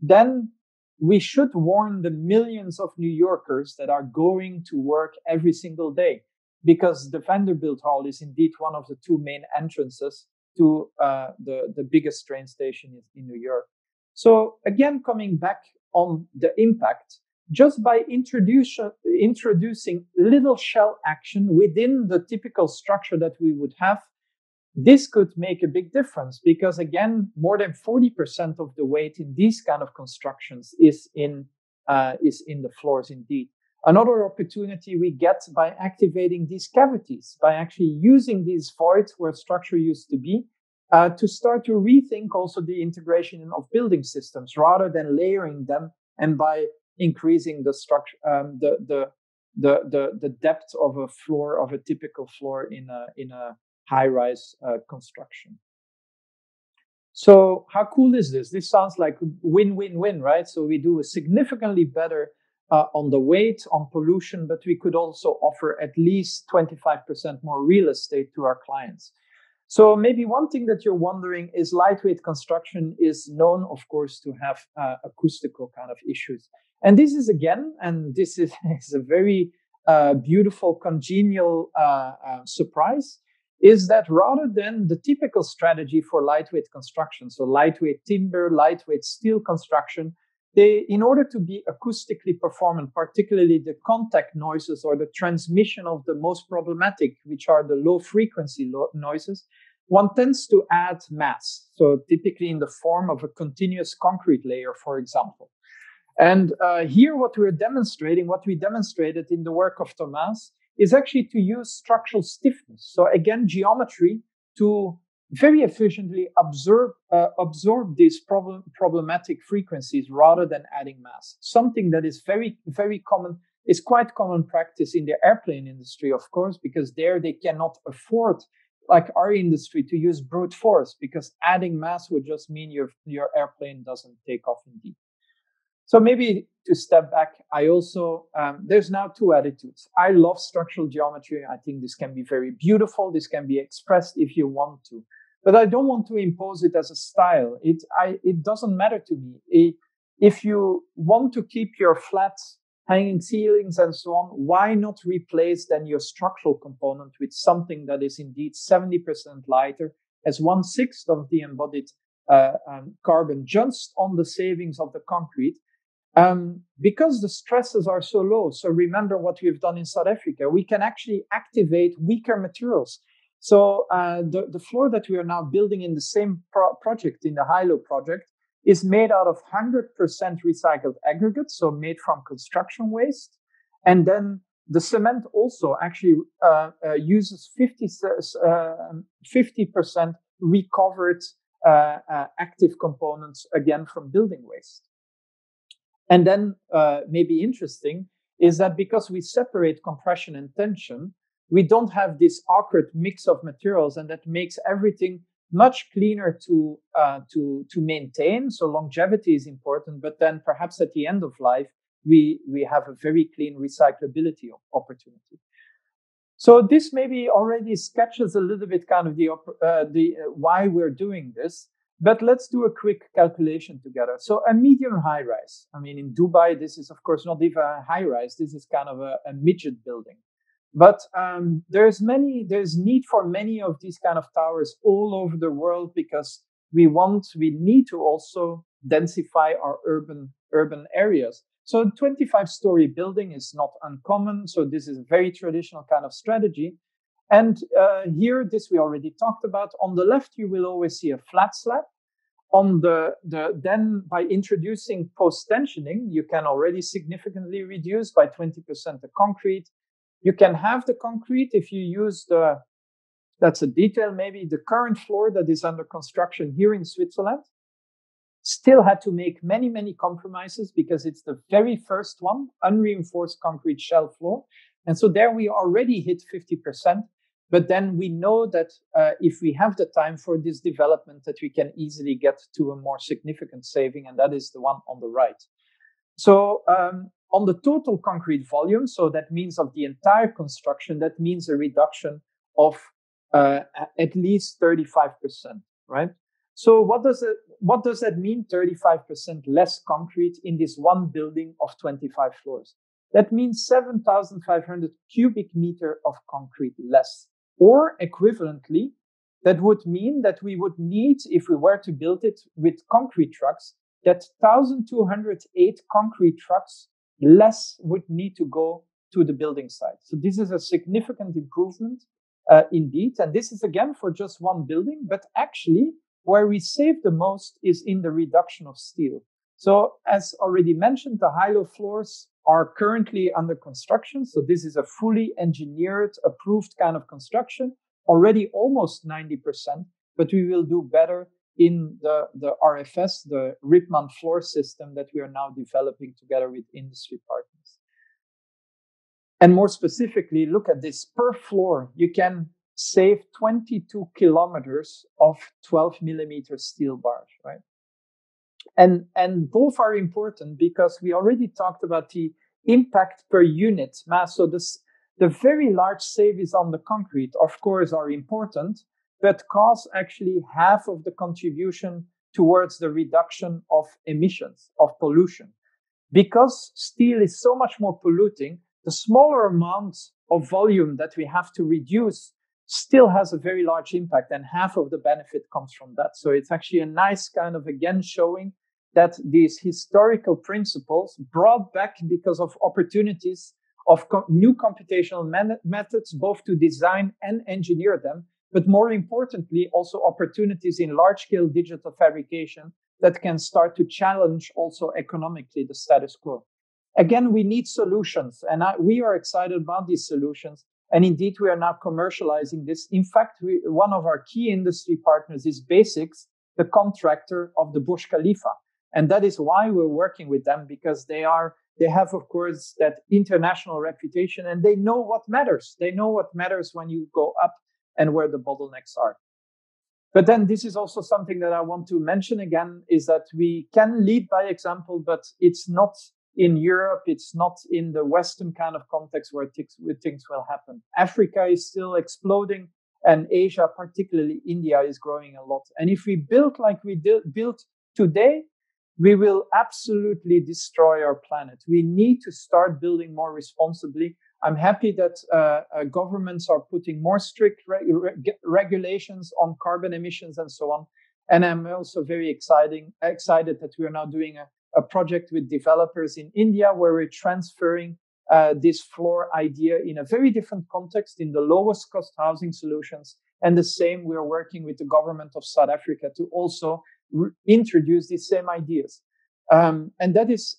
Then we should warn the millions of New Yorkers that are going to work every single day because the Vanderbilt Hall is indeed one of the two main entrances to uh, the, the biggest train station in, New York. So again, coming back on the impact, just by introduce, introducing little shell action within the typical structure that we would have, this could make a big difference because again, more than 40% of the weight in these kind of constructions is in, uh, is in the floors indeed. Another opportunity we get by activating these cavities, by actually using these voids where structure used to be, uh, to start to rethink also the integration of building systems rather than layering them and by increasing the structure, um, the, the, the, the, the depth of a floor, of a typical floor in a, in a high rise uh, construction. So how cool is this? This sounds like win-win-win, right? So we do a significantly better uh, on the weight, on pollution, but we could also offer at least 25% more real estate to our clients. So maybe one thing that you're wondering is lightweight construction is known, of course, to have uh, acoustical kind of issues. And this is again, and this is, is a very uh, beautiful, congenial uh, uh, surprise, is that rather than the typical strategy for lightweight construction, so lightweight timber, lightweight steel construction, they, in order to be acoustically performant, particularly the contact noises or the transmission of the most problematic, which are the low frequency lo- noises, one tends to add mass. So typically in the form of a continuous concrete layer, for example. And uh, here, what we're demonstrating, what we demonstrated in the work of Thomas, is actually to use structural stiffness. So again, geometry to very efficiently absorb uh, absorb these problem, problematic frequencies rather than adding mass. Something that is very very common is quite common practice in the airplane industry, of course, because there they cannot afford like our industry to use brute force because adding mass would just mean your your airplane doesn't take off indeed. So maybe to step back, I also, um, there's now two attitudes. I love structural geometry. I think this can be very beautiful. This can be expressed if you want to, but I don't want to impose it as a style. It, I, it doesn't matter to me. It, if you want to keep your flat hanging ceilings and so on, why not replace then your structural component with something that is indeed 70% lighter as one sixth of the embodied uh, um, carbon just on the savings of the concrete um, because the stresses are so low. So remember what we've done in South Africa. We can actually activate weaker materials. So uh, the, the floor that we are now building in the same pro- project, in the HiLo project, is made out of 100% recycled aggregate, so made from construction waste. And then the cement also actually uh, uh, uses 50, 50% uh, recovered uh, uh, active components, again, from building waste. And then uh, maybe interesting is that because we separate compression and tension, we don't have this awkward mix of materials, and that makes everything much cleaner to uh, to to maintain. So longevity is important, but then perhaps at the end of life, we we have a very clean recyclability opportunity. So this maybe already sketches a little bit kind of the uh, the uh, why we're doing this. But let's do a quick calculation together. So a medium high rise. I mean, in Dubai, this is of course not even a high rise. This is kind of a, a midget building. But um, there's many, there's need for many of these kind of towers all over the world because we want, we need to also densify our urban urban areas. So a 25 story building is not uncommon. So this is a very traditional kind of strategy. And uh, here, this we already talked about. On the left, you will always see a flat slab. On the, the then by introducing post tensioning, you can already significantly reduce by 20% the concrete. You can have the concrete if you use the that's a detail maybe the current floor that is under construction here in Switzerland still had to make many many compromises because it's the very first one unreinforced concrete shell floor and so there we already hit 50% But then we know that uh, if we have the time for this development, that we can easily get to a more significant saving, and that is the one on the right. So um, on the total concrete volume, so that means of the entire construction, that means a reduction of uh, at least 35%, right? So what does it, what does that mean? 35% less concrete in this one building of 25 floors. That means 7,500 cubic meter of concrete less. Or equivalently, that would mean that we would need, if we were to build it with concrete trucks, that 1,208 concrete trucks less would need to go to the building site. So this is a significant improvement uh, indeed. And this is again for just one building, but actually where we save the most is in the reduction of steel. So as already mentioned, the HiLo floors are currently under construction. So this is a fully engineered, approved kind of construction, already almost 90%, but we will do better in the, the RFS, the Rippmann floor system that we are now developing together with industry partners. And more specifically, look at this per floor. You can save 22 kilometers of 12 millimeter steel bars, right? And, and both are important because we already talked about the impact per unit mass. So this, the very large savings on the concrete, of course, are important, but cause actually half of the contribution towards the reduction of emissions, of pollution. Because steel is so much more polluting, the smaller amount of volume that we have to reduce still has a very large impact and half of the benefit comes from that. So it's actually a nice kind of again showing that these historical principles brought back because of opportunities of co- new computational man- methods, both to design and engineer them, but more importantly, also opportunities in large scale digital fabrication that can start to challenge also economically the status quo. Again, we need solutions and I, we are excited about these solutions. And indeed, we are now commercializing this. In fact, we, one of our key industry partners is BESIX, the contractor of the Burj Khalifa. And that is why we're working with them because they are, they have, of course, that international reputation and they know what matters. They know what matters when you go up and where the bottlenecks are. But then this is also something that I want to mention again is that we can lead by example, but it's not in Europe. It's not in the Western kind of context where things, will happen. Africa is still exploding and Asia, particularly India is growing a lot. And if we build like we built today, we will absolutely destroy our planet. We need to start building more responsibly. I'm happy that uh, uh, governments are putting more strict re- re- regulations on carbon emissions and so on. And I'm also very exciting, excited that we are now doing a, a project with developers in India where we're transferring uh, this floor idea in a very different context in the lowest cost housing solutions. And the same, we're working with the government of South Africa to also re- introduce these same ideas. Um, and that is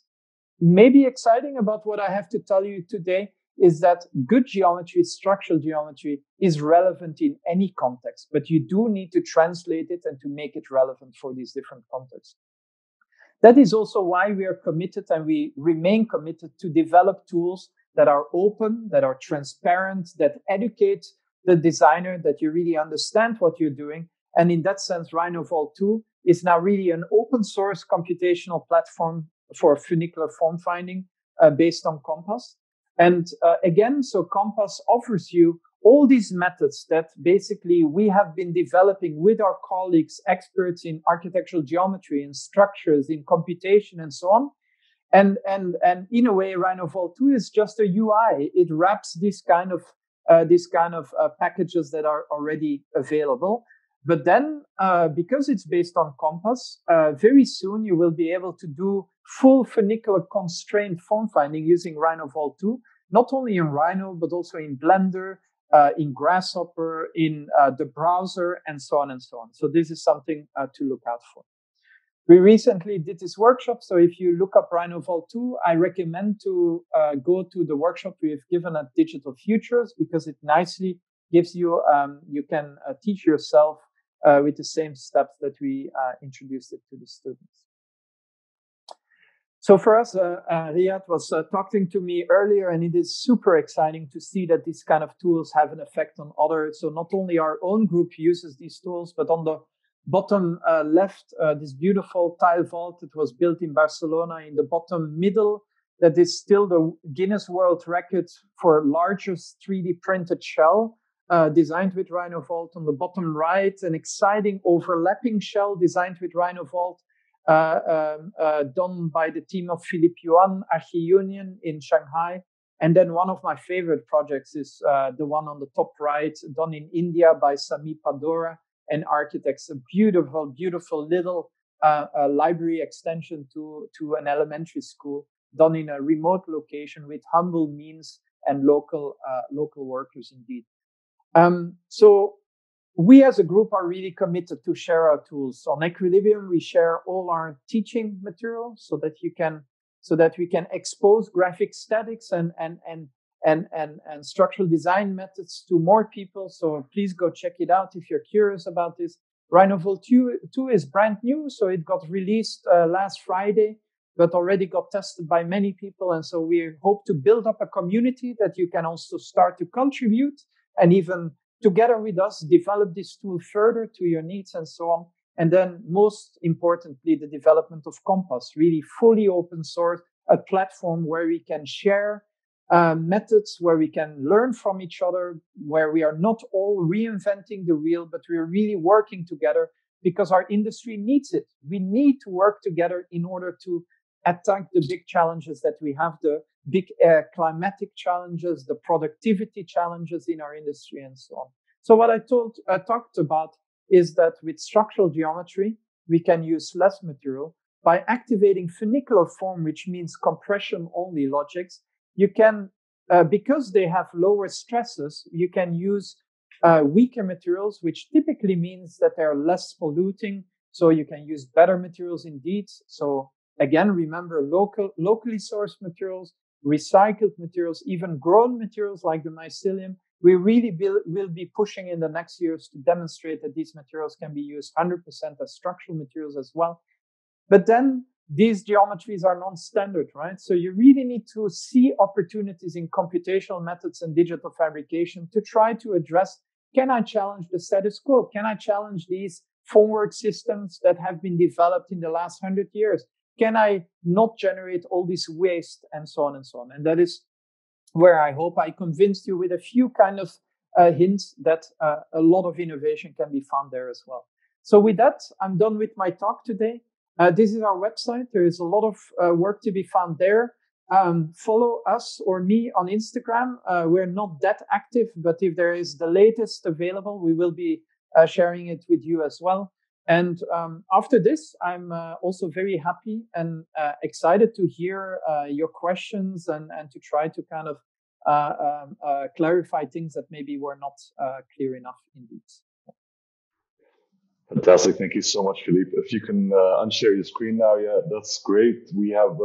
maybe exciting about what I have to tell you today is that good geometry, structural geometry is relevant in any context, but you do need to translate it and to make it relevant for these different contexts. That is also why we are committed and we remain committed to develop tools that are open, that are transparent, that educate the designer, that you really understand what you're doing. And in that sense, RhinoVault 2 is now really an open source computational platform for funicular form finding uh, based on COMPAS. And uh, again, so COMPAS offers you all these methods that basically we have been developing with our colleagues, experts in architectural geometry and structures, in computation, and so on. And and and in a way, RhinoVault 2 is just a UI. It wraps this kind of uh, kind of uh, packages that are already available. But then, uh, because it's based on COMPAS, uh, very soon you will be able to do full funicular constraint form finding using RhinoVault 2, not only in Rhino, but also in Blender, uh, in Grasshopper, in uh, the browser, and so on and so on. So this is something uh, to look out for. We recently did this workshop. So if you look up RhinoVault 2, I recommend to uh, go to the workshop we have given at Digital Futures because it nicely gives you, um, you can uh, teach yourself uh, with the same steps that we introduced it to the students. So for us, uh, uh, Riyad was uh, talking to me earlier, and it is super exciting to see that these kind of tools have an effect on others. So not only our own group uses these tools, but on the bottom uh, left, uh, this beautiful tile vault that was built in Barcelona. In the bottom middle, that is still the Guinness World Record for largest 3D printed shell. Uh, designed with RhinoVault on the bottom right, an exciting overlapping shell designed with RhinoVault uh, um, uh, done by the team of Philip Yuan, Archi-Union in Shanghai. And then one of my favorite projects is uh, the one on the top right, done in India by Sameep Padora and architects. A beautiful, beautiful little uh, library extension to, to an elementary school done in a remote location with humble means and local, uh, local workers indeed. Um, so we as a group are really committed to share our tools. On Equilibrium, we share all our teaching material so that you can, so that we can expose graphic statics and, and, and, and, and, and structural design methods to more people. So please go check it out if you're curious about this. RhinoVault 2, 2 is brand new. So it got released uh, last Friday, but already got tested by many people. And so we hope to build up a community that you can also start to contribute and even together with us, develop this tool further to your needs and so on. And then most importantly, the development of COMPAS, really fully open source, a platform where we can share uh, methods, where we can learn from each other, where we are not all reinventing the wheel, but we're really working together because our industry needs it. We need to work together in order to attack the big challenges that we have, the big uh, climatic challenges, the productivity challenges in our industry, and so on. So what I told, talked about is that with structural geometry, we can use less material by activating funicular form, which means compression only logics. You can, uh, because they have lower stresses, you can use uh, weaker materials, which typically means that they're less polluting. So you can use better materials indeed. So again, remember local, locally sourced materials recycled materials, even grown materials like the mycelium. We really be, will be pushing in the next years to demonstrate that these materials can be used 100% as structural materials as well. But then these geometries are non-standard, right? So you really need to see opportunities in computational methods and digital fabrication to try to address, can I challenge the status quo? Can I challenge these formwork systems that have been developed in the last hundred years? Can I not generate all this waste and so on and so on? And that is where I hope I convinced you with a few kind of uh, hints that uh, a lot of innovation can be found there as well. So with that, I'm done with my talk today. Uh, this is our website. There is a lot of uh, work to be found there. Um, follow us or me on Instagram. Uh, we're not that active, but if there is the latest available, we will be uh, sharing it with you as well. And um, after this, I'm uh, also very happy and uh, excited to hear uh, your questions and, and to try to kind of uh, um, uh, clarify things that maybe were not uh, clear enough indeed. Fantastic. Thank you so much, Philippe. If you can unshare your screen now, yeah, that's great. We have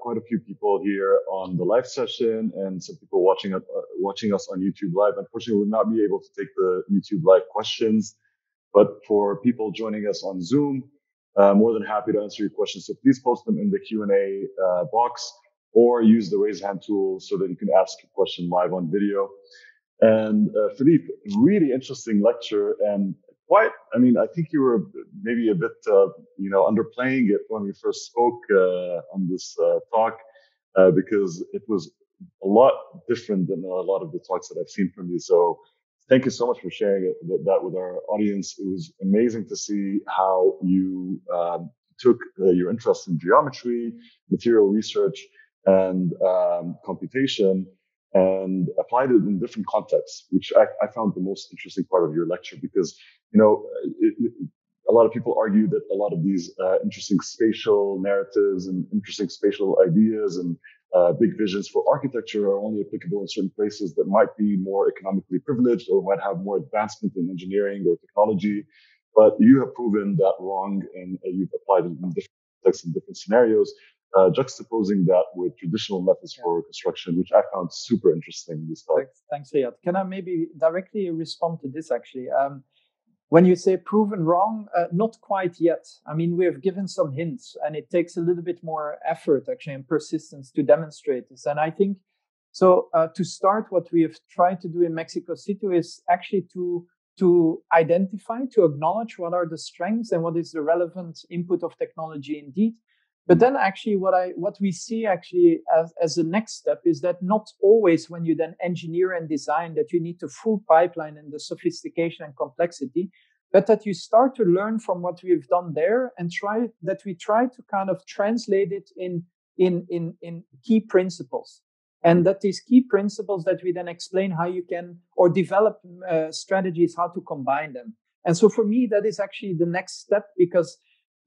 quite a few people here on the live session and some people watching, watching us on YouTube Live. Unfortunately, we'll not be able to take the YouTube Live questions. But for people joining us on Zoom, uh, more than happy to answer your questions. So please post them in the Q&A uh, box or use the raise hand tool so that you can ask a question live on video. And uh, Philippe, really interesting lecture and quite, I mean, I think you were maybe a bit, uh, you know, underplaying it when we first spoke uh, on this uh, talk because it was a lot different than a lot of the talks that I've seen from you. So thank you so much for sharing it, that with our audience. It was amazing to see how you um, took uh, your interest in geometry, material research, and um, computation and applied it in different contexts, which I, I, found the most interesting part of your lecture because, you know, it, it, a lot of people argue that a lot of these uh, interesting spatial narratives and interesting spatial ideas and uh, big visions for architecture are only applicable in certain places that might be more economically privileged or might have more advancement in engineering or technology. But you have proven that wrong and uh, you've applied it in different contexts and different scenarios, uh, juxtaposing that with traditional methods yeah. for construction, which I found super interesting this talk. Thanks, thanks Riyad. Can I maybe directly respond to this actually? Um, when you say proven wrong, uh, not quite yet. I mean, we have given some hints, and it takes a little bit more effort actually and persistence to demonstrate this. And I think so. Uh, to start, what we have tried to do in Mexico City is actually to to identify, to acknowledge what are the strengths and what is the relevant input of technology indeed. But then actually what I what we see actually as, as the next step is that not always when you then engineer and design that you need to full pipeline and the sophistication and complexity, but that you start to learn from what we've done there and try that we try to kind of translate it in in in in key principles. And that these key principles that we then explain how you can or develop uh, strategies how to combine them. And so for me that is actually the next step because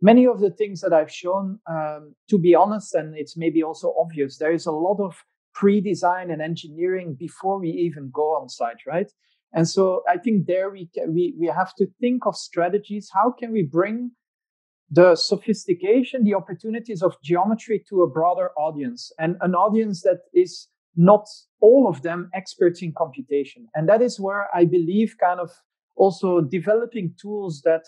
many of the things that i've shown um, to be honest and it's maybe also obvious there is a lot of pre-design and engineering before we even go on site right? And so i think there we can, we we have to think of strategies. How can we bring the sophistication, the opportunities of geometry to a broader audience? And an audience that is not all of them experts in computation. And that is where I believe kind of also developing tools that,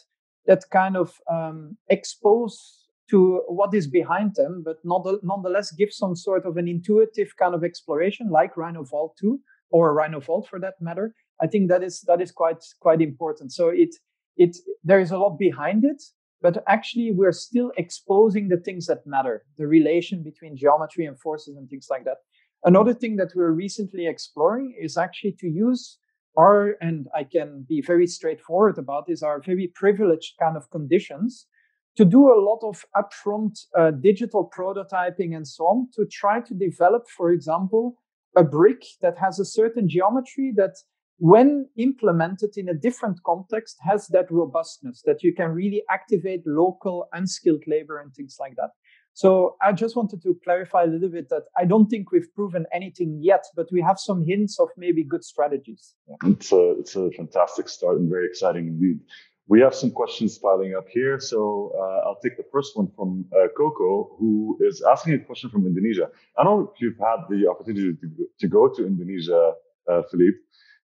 that kind of um, expose to what is behind them, but nonetheless give some sort of an intuitive kind of exploration like RhinoVault 2 or RhinoVault for that matter. I think that is, that is quite, quite important. So it, it, there is a lot behind it, but actually we're still exposing the things that matter the relation between geometry and forces and things like that another thing that we're recently exploring is actually to use our and i can be very straightforward about this our very privileged kind of conditions to do a lot of upfront uh, digital prototyping and so on to try to develop for example a brick that has a certain geometry that when implemented in a different context, has that robustness that you can really activate local unskilled labor and things like that. So I just wanted to clarify a little bit that I don't think we've proven anything yet, but we have some hints of maybe good strategies. Yeah. It's a it's a fantastic start and very exciting indeed. We have some questions piling up here, so uh, I'll take the first one from uh, Coco, who is asking a question from Indonesia. I don't know if you've had the opportunity to, to go to Indonesia, uh, Philippe,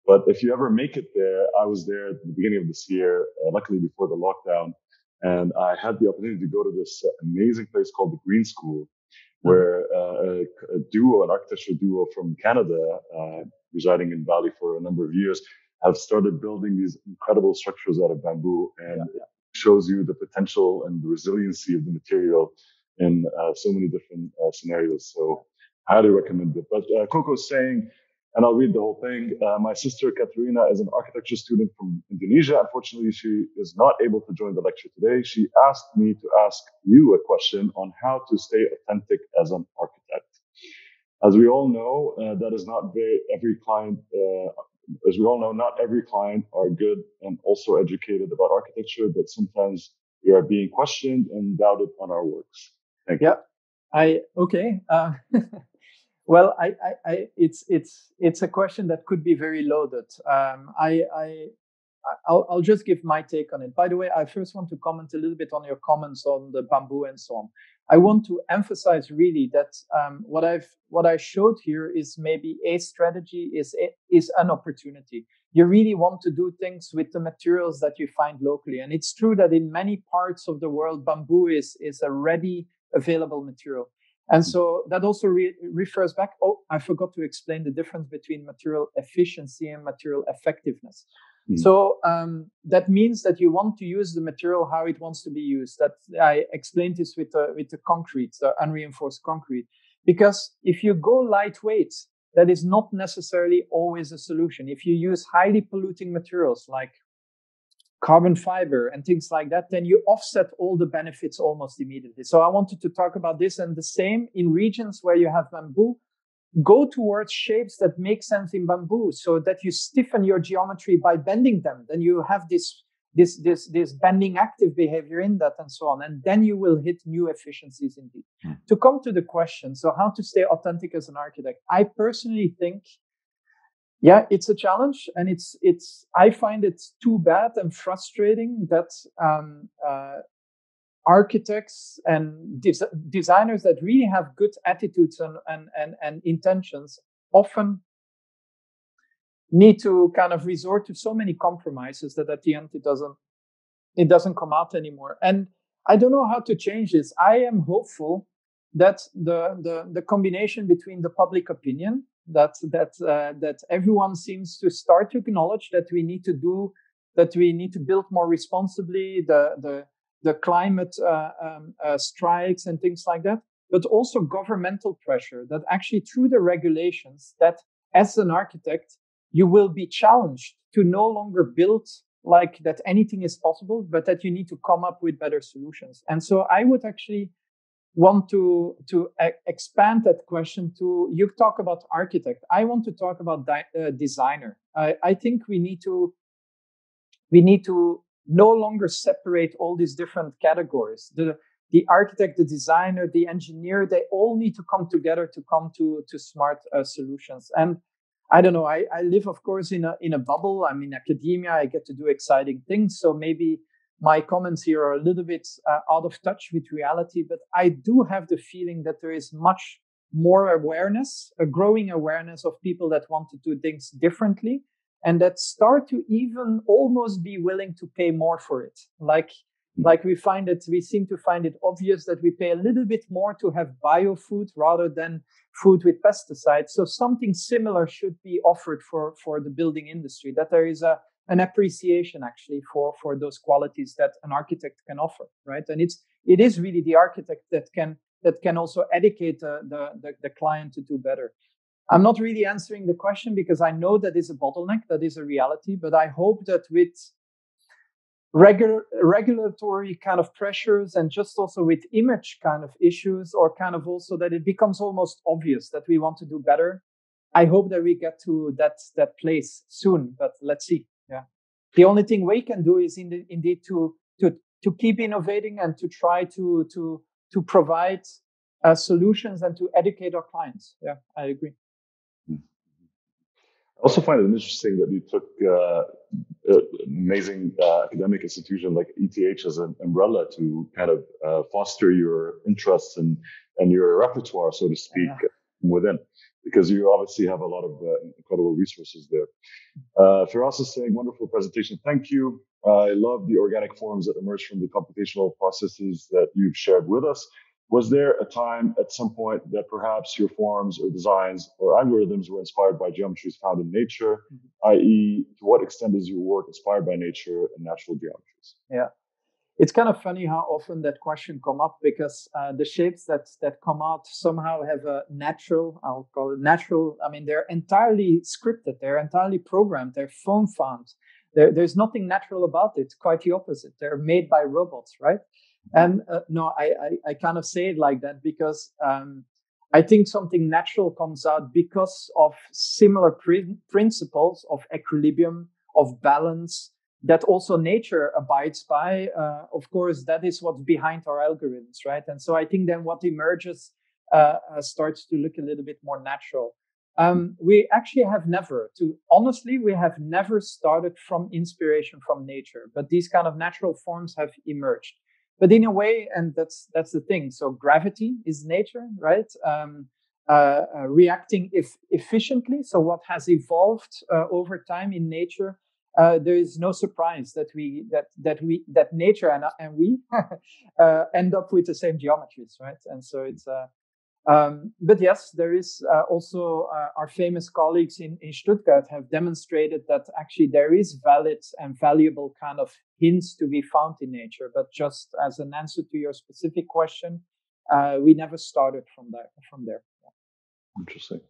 but if you ever make it there, I was there at the beginning of this year, uh, luckily before the lockdown, and I had the opportunity to go to this amazing place called the Green School, mm-hmm. where uh, a, duo, an architecture duo from Canada, uh, residing in Bali for a number of years, have started building these incredible structures out of bamboo, and yeah, yeah. shows you the potential and the resiliency of the material in uh, so many different uh, scenarios. So, highly recommend it. But uh, Coco's saying and I'll read the whole thing. Uh, my sister Katerina is an architecture student from Indonesia. Unfortunately, she is not able to join the lecture today. She asked me to ask you a question on how to stay authentic as an architect. As we all know, uh, that is not very, every client, uh, as we all know, not every client are good and also educated about architecture, but sometimes we are being questioned and doubted on our works. Thank you. Yeah, I, okay. Well, I, I, I, it's it's it's a question that could be very loaded. Um, I, I I'll, I'll just give my take on it. By the way, I first want to comment a little bit on your comments on the bamboo and so on. I want to emphasize really that um, what I've what I showed here is maybe a strategy is is an opportunity. You really want to do things with the materials that you find locally, and it's true that in many parts of the world, bamboo is is a ready available material. And so that also re- refers back. Oh, I forgot to explain the difference between material efficiency and material effectiveness. Mm. So um, that means that you want to use the material how it wants to be used. That I explained this with the with the concrete, the unreinforced concrete, because if you go lightweight, that is not necessarily always a solution. If you use highly polluting materials like carbon fiber and things like that, then you offset all the benefits almost immediately. So I wanted to talk about this and the same in regions where you have bamboo, go towards shapes that make sense in bamboo so that you stiffen your geometry by bending them. Then you have this this this this bending active behavior in that and so on and then you will hit new efficiencies indeed mm. to come to the question so how to stay authentic as an architect i personally think yeah, it's a challenge, and it's it's. I find it too bad and frustrating that um, uh, architects and des- designers that really have good attitudes and, and and and intentions often need to kind of resort to so many compromises that at the end it doesn't it doesn't come out anymore. And I don't know how to change this. I am hopeful that the the, the combination between the public opinion that that uh, that everyone seems to start to acknowledge that we need to do that we need to build more responsibly the the the climate uh, um, uh, strikes and things like that but also governmental pressure that actually through the regulations that as an architect you will be challenged to no longer build like that anything is possible but that you need to come up with better solutions. And so i would actually want to to expand that question to you talk about architect. I want to talk about uh, designer. I, I think we need to we need to no longer separate all these different categories. The the architect the designer the engineer they all need to come together to come to to smart uh, solutions. And i don't know I, I live of course in a in a bubble. I'm in academia. I get to do exciting things. So maybe my comments here are a little bit uh, out of touch with reality, but I do have the feeling that there is much more awareness, a growing awareness of people that want to do things differently and that start to even almost be willing to pay more for it. Like, hmm. like we find it, we seem to find it obvious that we pay a little bit more to have bio food rather than food with pesticides. So something similar should be offered for, for the building industry, that there is a, an appreciation actually for for those qualities that an architect can offer right and it's it is really the architect that can that can also educate the, the, the, the client to do better i'm not really answering the question because i know that is a bottleneck that is a reality but i hope that with regular regulatory kind of pressures and just also with image kind of issues or kind of also that it becomes almost obvious that we want to do better i hope that we get to that that place soon but let's see. The only thing we can do is in indeed to to to keep innovating and to try to to to provide uh, solutions and to educate our clients. Yeah, I agree. I also find it interesting that you took uh, an amazing uh, academic institution like ETH as an umbrella to kind of uh, foster your interests and and your repertoire, so to speak, yeah. within because you obviously have a lot of uh, incredible resources there. Uh, Firas is saying, wonderful presentation. Thank you. I love the organic forms that emerge from the computational processes that you've shared with us. Was there a time at some point that perhaps your forms or designs or algorithms were inspired by geometries found in nature, mm-hmm. i.e., to what extent is your work inspired by nature and natural geometries? Yeah it's kind of funny how often that question come up because uh, the shapes that that come out somehow have a natural i'll call it natural i mean they're entirely scripted they're entirely programmed they're form found. There, there's nothing natural about it quite the opposite they're made by robots right? And uh, no I, I, I kind of say it like that because um, i think something natural comes out because of similar pr- principles of equilibrium of balance that also nature abides by. Uh, of course, that is what's behind our algorithms, right? And so I think then what emerges uh, uh, starts to look a little bit more natural. Um, we actually have never, to honestly, we have never started from inspiration from nature, but these kind of natural forms have emerged. But in a way, and that's that's the thing. So gravity is nature, right? Um, uh, uh, reacting if efficiently. So what has evolved uh, over time in nature uh, there is no surprise that we that that we that nature and and we uh, end up with the same geometries, right? And so it's. Uh, um, but yes, there is uh, also uh, our famous colleagues in, in Stuttgart have demonstrated that actually there is valid and valuable kind of hints to be found in nature. But just as an answer to your specific question, uh, we never started from there. From there. Interesting.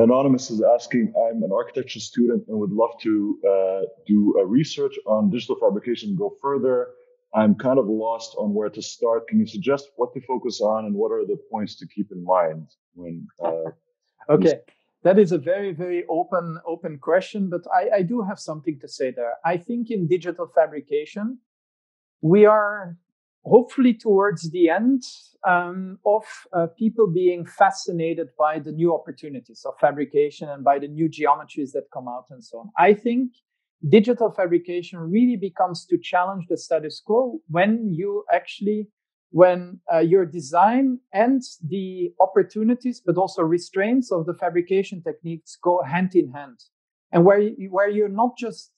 Anonymous is asking, I'm an architecture student and would love to uh, do a research on digital fabrication go further. I'm kind of lost on where to start. Can you suggest what to focus on and what are the points to keep in mind when? Uh, okay, that is a very very open open question, but I, I do have something to say there. I think in digital fabrication, we are hopefully towards the end um, of uh, people being fascinated by the new opportunities of fabrication and by the new geometries that come out and so on. I think digital fabrication really becomes to challenge the status quo when you actually when uh, your design and the opportunities but also restraints of the fabrication techniques go hand in hand and where where you're not just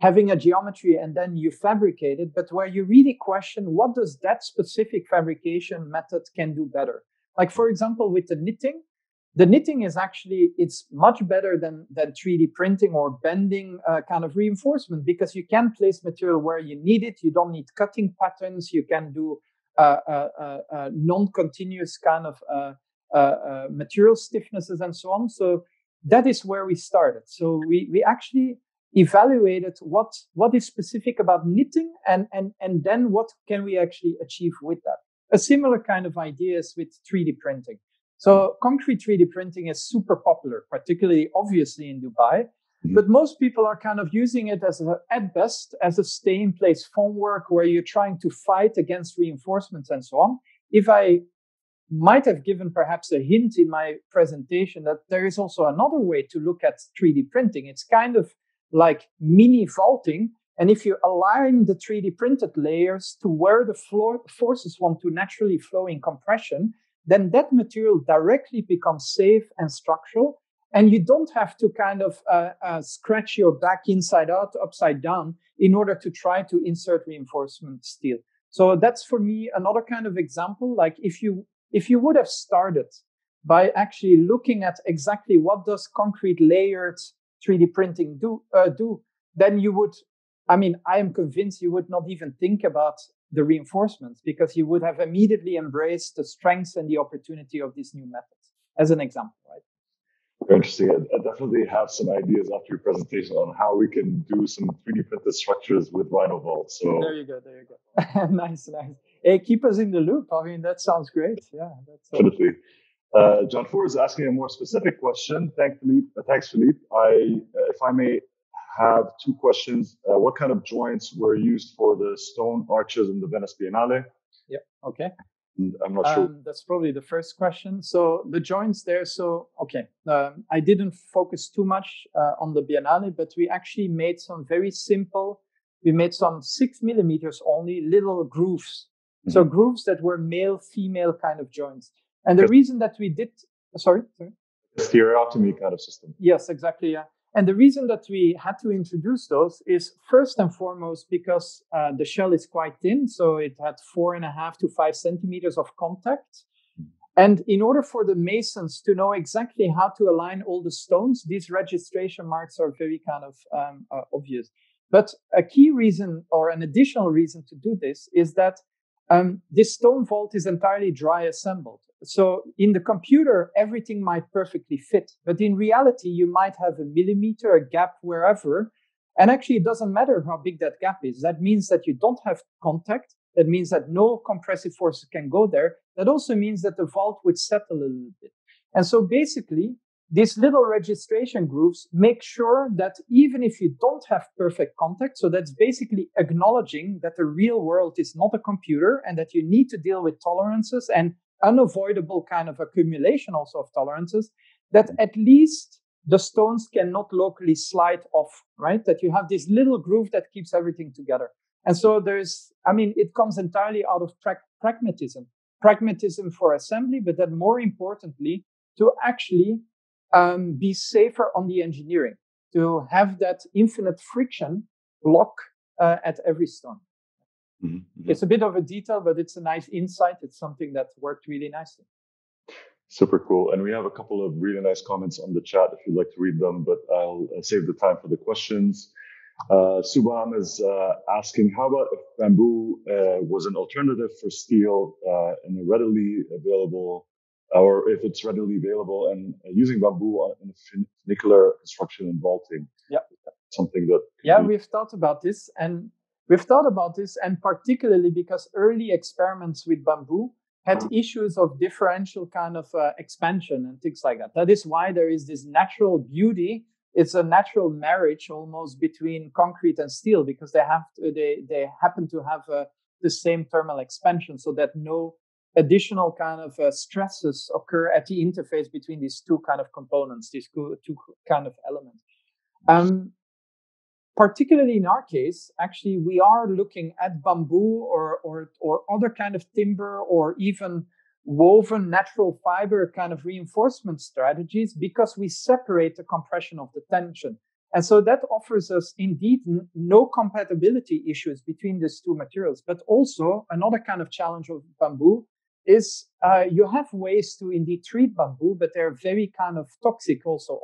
having a geometry and then you fabricate it, but where you really question what does that specific fabrication method can do better. Like for example, with the knitting, the knitting is actually it's much better than than 3D printing or bending uh, kind of reinforcement because you can place material where you need it. You don't need cutting patterns. You can do uh, uh, uh, uh non-continuous kind of uh, material stiffnesses and so on. So that is where we started. So we we actually evaluated what what is specific about knitting and and and then what can we actually achieve with that. A similar kind of idea is with 3D printing. So concrete 3D printing is super popular, particularly obviously in Dubai. Mm-hmm. But most people are kind of using it as a, at best as a stay in place formwork where you're trying to fight against reinforcements and so on. If I might have given perhaps a hint in my presentation that there is also another way to look at 3D printing. It's kind of like mini vaulting. And if you align the 3D printed layers to where the floor forces want to naturally flow in compression, then that material directly becomes safe and structural. And you don't have to kind of uh, uh, scratch your back inside out, upside down in order to try to insert reinforcement steel. So that's for me another kind of example. Like if you, if you would have started by actually looking at exactly what does concrete layered 3D printing do, uh, do, then you would, I mean, I am convinced you would not even think about the reinforcements because you would have immediately embraced the strengths and the opportunity of these new methods as an example, right? Very interesting. I, definitely have some ideas after your presentation on how we can do some 3D printed structures with RhinoVault. So there you go, there you go. nice, nice. Hey, keep us in the loop. I mean, that sounds great. Yeah, that's uh... definitely. Uh, John Four is asking a more specific question. Thank Philippe. Uh, thanks, Philippe. I, uh, if I may have two questions. Uh, what kind of joints were used for the stone arches in the Venice Biennale? Yeah. Okay. I'm not sure. Um, that's probably the first question. So the joints there. So okay, um, I didn't focus too much uh, on the Biennale, but we actually made some very simple. We made some six millimeters only little grooves. Mm-hmm. So grooves that were male female kind of joints. And the reason that we did, sorry, sorry. Stereotomy kind of system. Yes, exactly. Yeah. And the reason that we had to introduce those is first and foremost because uh, the shell is quite thin. So it had four and a half to five centimeters of contact. And in order for the masons to know exactly how to align all the stones, these registration marks are very kind of um, uh, obvious. But a key reason or an additional reason to do this is that um, this stone vault is entirely dry assembled. So in the computer, everything might perfectly fit, but in reality, you might have a millimeter, a gap wherever. And actually, it doesn't matter how big that gap is. That means that you don't have contact. That means that no compressive forces can go there. That also means that the vault would settle a little bit. And so basically, these little registration grooves make sure that even if you don't have perfect contact, so that's basically acknowledging that the real world is not a computer and that you need to deal with tolerances and unavoidable kind of accumulation also of tolerances that mm. at least the stones cannot locally slide off, right? That you have this little groove that keeps everything together. And so there's, I mean, it comes entirely out of pra- pragmatism, pragmatism for assembly, but then more importantly, to actually um, be safer on the engineering, to have that infinite friction block uh, at every stone. Mm-hmm. It's a bit of a detail, but it's a nice insight. It's something that worked really nicely. Super cool. And we have a couple of really nice comments on the chat if you'd like to read them, but I'll uh, save the time for the questions. Uh, Subham is uh, asking, how about if bamboo uh, was an alternative for steel uh, and a readily available, or if it's readily available and uh, using bamboo in a funicular construction and vaulting? Yeah. Something that. Yeah, be- we've thought about this. And We've thought about this, and particularly because early experiments with bamboo had mm. issues of differential kind of uh, expansion and things like that. That is why there is this natural beauty. It's a natural marriage almost between concrete and steel because they have to, they they happen to have uh, the same thermal expansion, so that no additional kind of uh, stresses occur at the interface between these two kind of components, these two, two kind of elements. Um, particularly in our case, actually, we are looking at bamboo or, or, or other kind of timber or even woven natural fiber kind of reinforcement strategies because we separate the compression of the tension. And so that offers us indeed n- no compatibility issues between these two materials, but also another kind of challenge of bamboo is uh, you have ways to indeed treat bamboo, but they're very kind of toxic also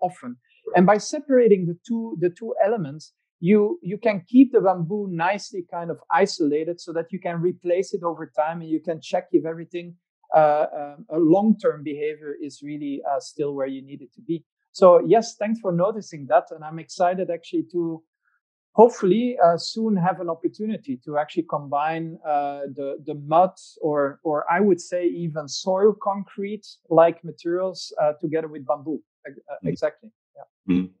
often. And by separating the two the two elements, you you can keep the bamboo nicely kind of isolated so that you can replace it over time and you can check if everything uh, um, a long-term behavior is really uh, still where you need it to be. So yes, thanks for noticing that, and I'm excited actually to hopefully uh, soon have an opportunity to actually combine uh, the the mud or or I would say even soil concrete like materials uh, together with bamboo. Mm-hmm. Exactly. Yeah. Mm-hmm.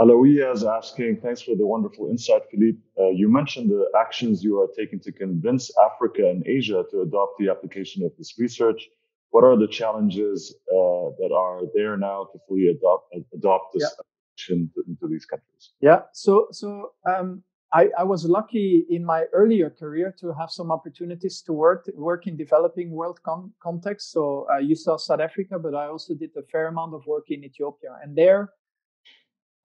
Alawiya is asking, thanks for the wonderful insight, Philippe. Uh, you mentioned the actions you are taking to convince Africa and Asia to adopt the application of this research. What are the challenges uh, that are there now to fully adopt adopt this yeah. application into these countries? Yeah. So so um, I, I, was lucky in my earlier career to have some opportunities to work work in developing world con- context. So uh, you saw South Africa, but I also did a fair amount of work in Ethiopia, and there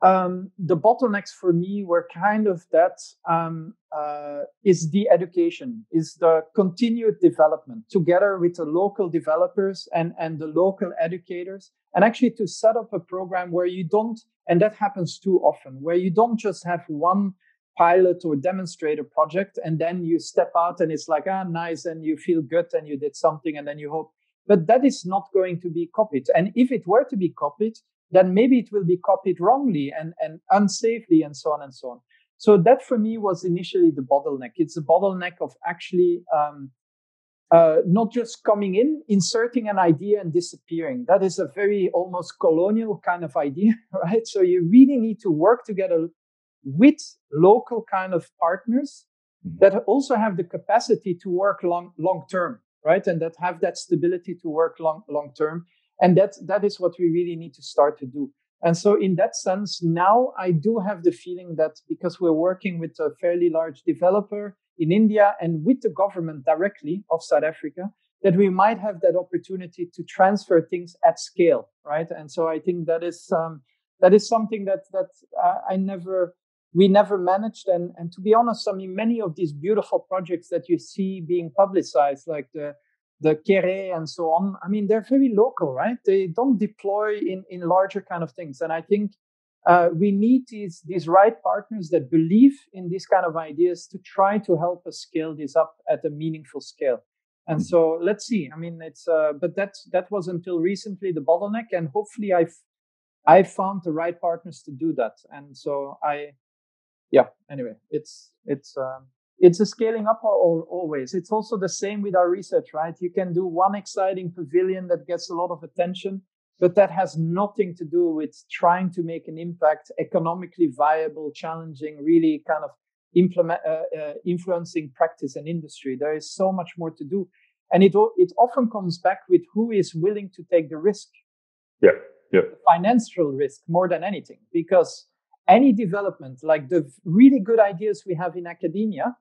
um, the bottlenecks for me were kind of that um, uh, is the education, is the continued development together with the local developers and, and the local educators, and actually to set up a program where you don't, and that happens too often, where you don't just have one pilot or demonstrator project and then you step out and it's like, ah, nice, and you feel good and you did something and then you hope. But that is not going to be copied. And if it were to be copied, then maybe it will be copied wrongly and, and unsafely and so on and so on. So that for me was initially the bottleneck. It's a bottleneck of actually um, uh, not just coming in, inserting an idea and disappearing. That is a very almost colonial kind of idea, right? So you really need to work together with local kind of partners mm-hmm. that also have the capacity to work long long term, right? And that have that stability to work long long term and that that is what we really need to start to do. And so in that sense now i do have the feeling that because we're working with a fairly large developer in india and with the government directly of south africa that we might have that opportunity to transfer things at scale right? And so i think that is um, that is something that that uh, i never we never managed. And and to be honest i mean many of these beautiful projects that you see being publicized like the the Kere and so on. I mean, they're very local, right? They don't deploy in, in larger kind of things. And I think uh, we need these, these right partners that believe in these kind of ideas to try to help us scale this up at a meaningful scale. And so let's see. I mean, it's, uh, but that, that was until recently the bottleneck. And hopefully I've, I found the right partners to do that. And so I, yeah, anyway, it's, it's, um, it's a scaling up always. It's also the same with our research, right? You can do one exciting pavilion that gets a lot of attention, but that has nothing to do with trying to make an impact, economically viable, challenging, really kind of implement, uh, uh, influencing practice and industry. There is so much more to do. And it, it often comes back with who is willing to take the risk. Yeah. Yeah. The financial risk more than anything, because any development, like the really good ideas we have in academia,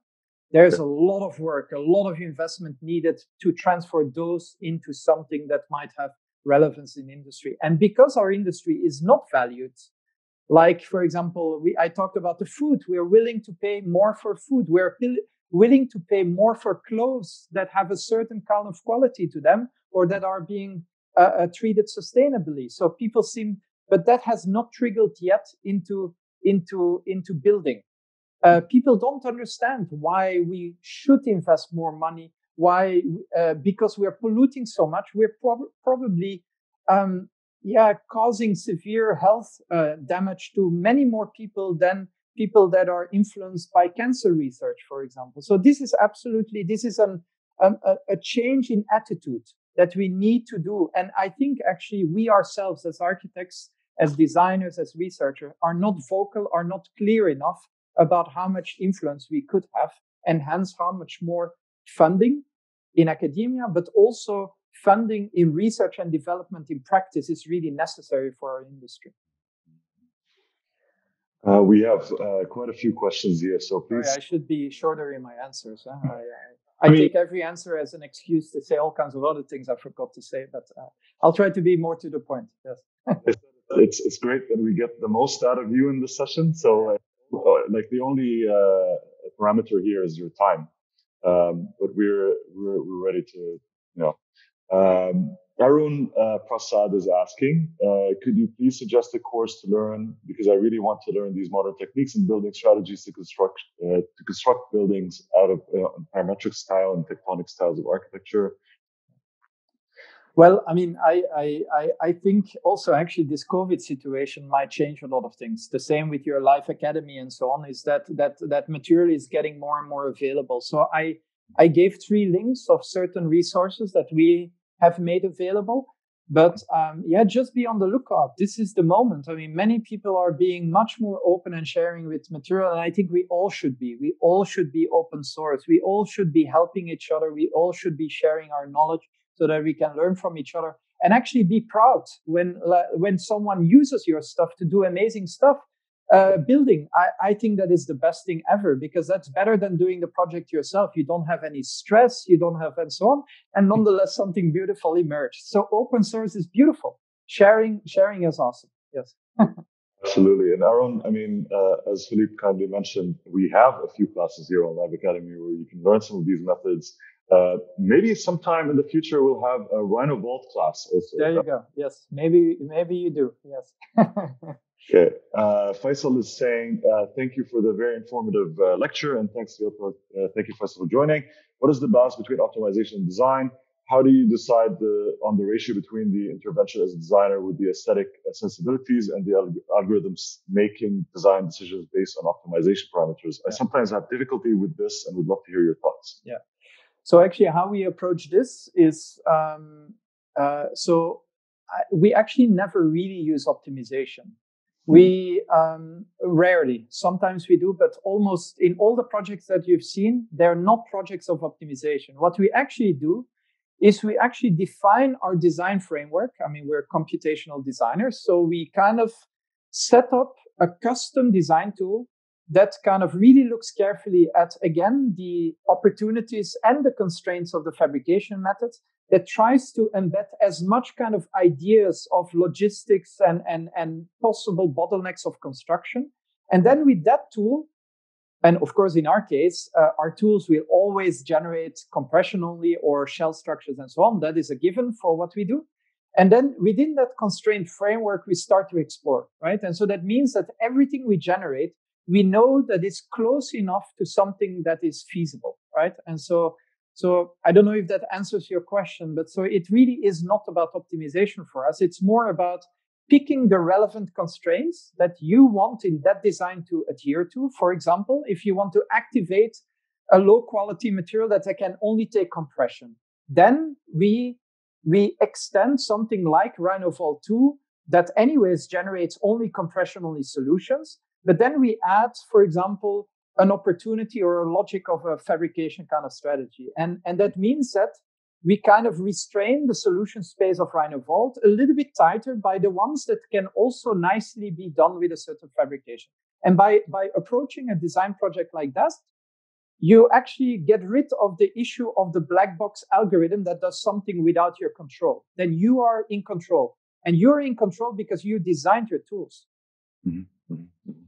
there's a lot of work, a lot of investment needed to transfer those into something that might have relevance in industry. And because our industry is not valued, like for example, we, I talked about the food. We're willing to pay more for food. We're willing to pay more for clothes that have a certain kind of quality to them or that are being uh, uh, treated sustainably. So people seem, but that has not triggered yet into into into building. Uh, people don't understand why we should invest more money. Why? Uh, because we're polluting so much. We're prob- probably, um, yeah, causing severe health uh, damage to many more people than people that are influenced by cancer research, for example. So this is absolutely this is an, an a, a change in attitude that we need to do. And I think actually we ourselves as architects, as designers, as researchers, are not vocal, are not clear enough about how much influence we could have and hence how much more funding in academia, but also funding in research and development in practice is really necessary for our industry. Uh, we have uh, quite a few questions here, so please. Sorry, I should be shorter in my answers. Huh? I, I, I, mean, take every answer as an excuse to say all kinds of other things I forgot to say, but uh, I'll try to be more to the point. Yes. it's it's great that we get the most out of you in this session. So, uh, like the only uh, parameter here is your time, um, but we're, we're we're ready to you know. Um, Arun uh, Prasad is asking, uh, could you please suggest a course to learn? Because I really want to learn these modern techniques and building strategies to construct uh, to construct buildings out of uh, parametric style and tectonic styles of architecture. Well, I mean, I, I, I think also actually this COVID situation might change a lot of things. The same with your Live Academy and so on is that that that material is getting more and more available. So I I gave three links of certain resources that we have made available. But um, yeah, just be on the lookout. This is the moment. I mean, many people are being much more open and sharing with material, and I think we all should be. We all should be open source. We all should be helping each other. We all should be sharing our knowledge so that we can learn from each other and actually be proud when when someone uses your stuff to do amazing stuff uh, building. I, I think that is the best thing ever because that's better than doing the project yourself. You don't have any stress you don't have and so on. And nonetheless something beautiful emerged. So open source is beautiful. Sharing sharing is awesome. Yes. Absolutely. And Arun, I mean, uh, as Philippe kindly mentioned, we have a few classes here on Live Academy where you can learn some of these methods uh, maybe sometime in the future we'll have a RhinoVault class also. There you go. Yes, maybe maybe you do. Yes. okay. Uh, Faisal is saying uh, thank you for the very informative uh, lecture and thanks to for uh, thank you Faisal for joining. What is the balance between optimization and design? How do you decide the, on the ratio between the intervention as a designer with the aesthetic sensibilities and the alg- algorithms making design decisions based on optimization parameters? Yeah. I sometimes have difficulty with this and would love to hear your thoughts. Yeah. So actually, how we approach this is um, uh, so I, we actually never really use optimization. We um, rarely, sometimes we do, but almost in all the projects that you've seen, they're not projects of optimization. What we actually do is we actually define our design framework. I mean, we're computational designers, so we kind of set up a custom design tool that kind of really looks carefully at, again, the opportunities and the constraints of the fabrication methods that tries to embed as much kind of ideas of logistics and, and, and possible bottlenecks of construction. And then with that tool, and of course, in our case, uh, our tools will always generate compression only or shell structures and so on. That is a given for what we do. And then within that constraint framework, we start to explore, right? And so that means that everything we generate we know that it's close enough to something that is feasible, right? And so, so I don't know if that answers your question, but so it really is not about optimization for us. It's more about picking the relevant constraints that you want in that design to adhere to. For example, if you want to activate a low quality material that can only take compression, then we we extend something like RhinoVault 2 that anyways generates only compression only solutions but then we add, for example, an opportunity or a logic of a fabrication kind of strategy. And, and that means that we kind of restrain the solution space of RhinoVault a little bit tighter by the ones that can also nicely be done with a certain fabrication. And by, by approaching a design project like that, you actually get rid of the issue of the black box algorithm that does something without your control. Then you are in control. And you're in control because you designed your tools. Mm-hmm.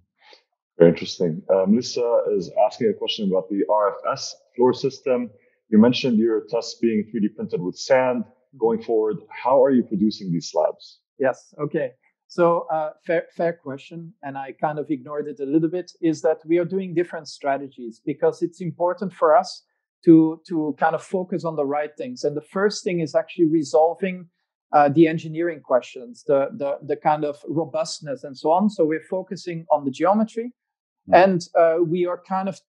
Very interesting. Uh, Melissa is asking a question about the RFS floor system. You mentioned your tests being 3D printed with sand. Going forward, how are you producing these slabs? Yes. Okay. So, uh, fair, fair question, and I kind of ignored it a little bit. Is that we are doing different strategies because it's important for us to to kind of focus on the right things. And the first thing is actually resolving uh, the engineering questions, the, the the kind of robustness and so on. So we're focusing on the geometry. And uh, we are kind of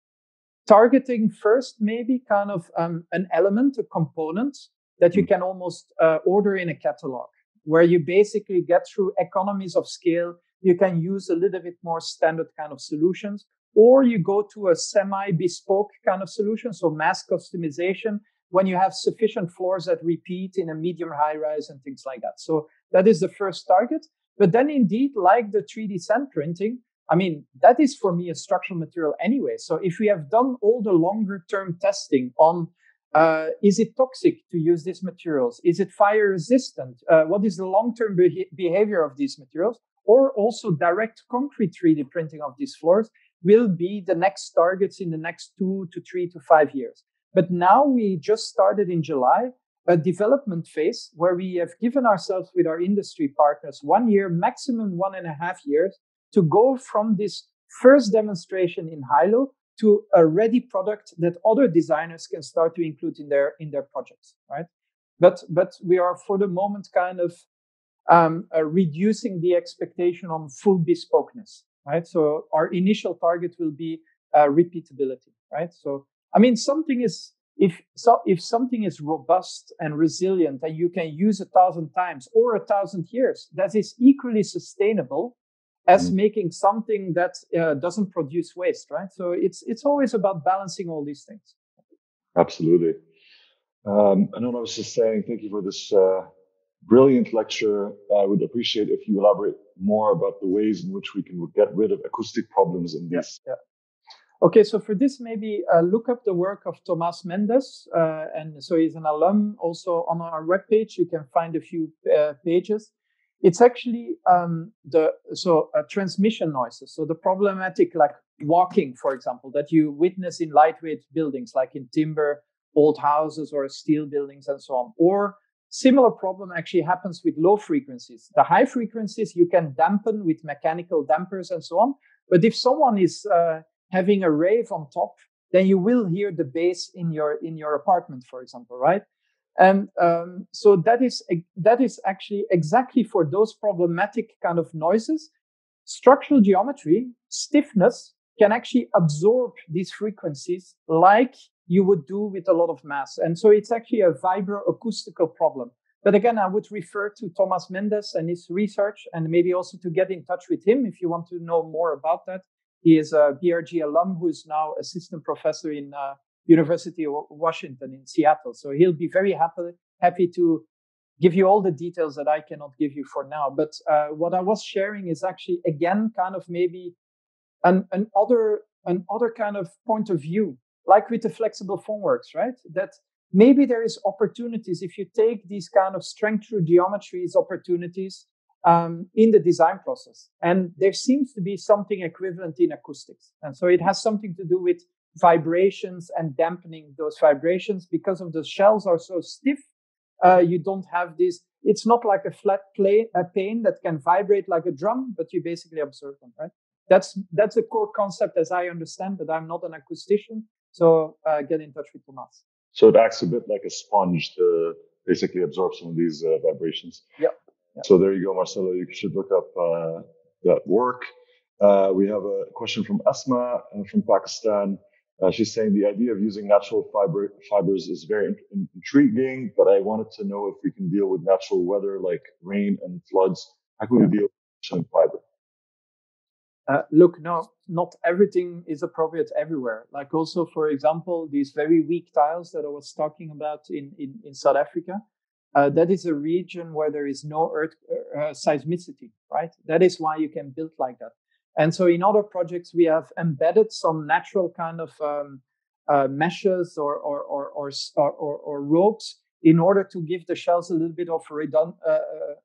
targeting first, maybe kind of um, an element, a component that you mm. can almost uh, order in a catalog, where you basically get through economies of scale. You can use a little bit more standard kind of solutions, or you go to a semi bespoke kind of solution. So mass customization when you have sufficient floors that repeat in a medium high rise and things like that. So that is the first target. But then indeed, like the 3D sand printing, I mean, that is for me a structural material anyway. So if we have done all the longer term testing on Uh, is it toxic to use these materials? Is it fire resistant? Uh, what is the long-term be- behavior of these materials? Or also direct concrete 3D printing of these floors will be the next targets in the next two to three to five years. But now we just started in July a development phase where we have given ourselves with our industry partners one year, maximum one and a half years to go from this first demonstration in HiLo to a ready product that other designers can start to include in their in their projects, right? But but we are for the moment kind of um, uh, reducing the expectation on full bespokeness, right? So our initial target will be uh, repeatability, right? So I mean, something is if so if something is robust and resilient and you can use a thousand times or a thousand years, that is equally sustainable as mm. making something that uh, doesn't produce waste, right? So it's it's always about balancing all these things. Absolutely. Um, and then I was just saying, thank you for this uh, brilliant lecture. I would appreciate if you elaborate more about the ways in which we can get rid of acoustic problems in this. Yeah, yeah. Okay, so for this, maybe uh, look up the work of Tomas Méndez. Uh, and so he's an alum also on our webpage. You can find a few uh, pages. It's actually um, the so uh, transmission noises. So the problematic, like walking, for example, that you witness in lightweight buildings, like in timber, old houses, or steel buildings, and so on. Or similar problem actually happens with low frequencies. The high frequencies you can dampen with mechanical dampers and so on. But if someone is uh, having a rave on top, then you will hear the bass in your in your apartment, for example, right? And um, so that is that is actually exactly for those problematic kind of noises. Structural geometry, stiffness can actually absorb these frequencies like you would do with a lot of mass. And so it's actually a vibroacoustical problem. But again, I would refer to Thomas Méndez and his research and maybe also to get in touch with him if you want to know more about that. He is a BRG alum who is now assistant professor in uh, University of Washington in Seattle. So he'll be very happy happy to give you all the details that I cannot give you for now. But uh, what I was sharing is actually again kind of maybe an, an other an other kind of point of view, like with the flexible formworks, right? That maybe there is opportunities if you take these kind of strength through geometries opportunities um, in the design process. And there seems to be something equivalent in acoustics. And so it has something to do with vibrations and dampening those vibrations because of the shells are so stiff. Uh, you don't have this. It's not like a flat plane, a pane that can vibrate like a drum, but you basically observe them, right? That's that's a core concept as I understand, but I'm not an acoustician. So uh, get in touch with Tomas. So it acts a bit like a sponge to basically absorb some of these uh, vibrations. Yeah. yeah. So there you go, Marcelo. You should look up uh, that work. Uh, we have a question from Asma uh, from Pakistan. Uh, she's saying the idea of using natural fiber fibers is very in- intriguing, but I wanted to know if we can deal with natural weather like rain and floods. How can we deal with fiber? Uh, look, no, not everything is appropriate everywhere. Like also, for example, these very weak tiles that I was talking about in, in, in South Africa. Uh, that is a region where there is no earth uh seismicity, right? That is why you can build like that. And so in other projects, we have embedded some natural kind of um, uh, meshes or or, or, or, or, or, ropes in order to give the shells a little bit of redund- uh, uh,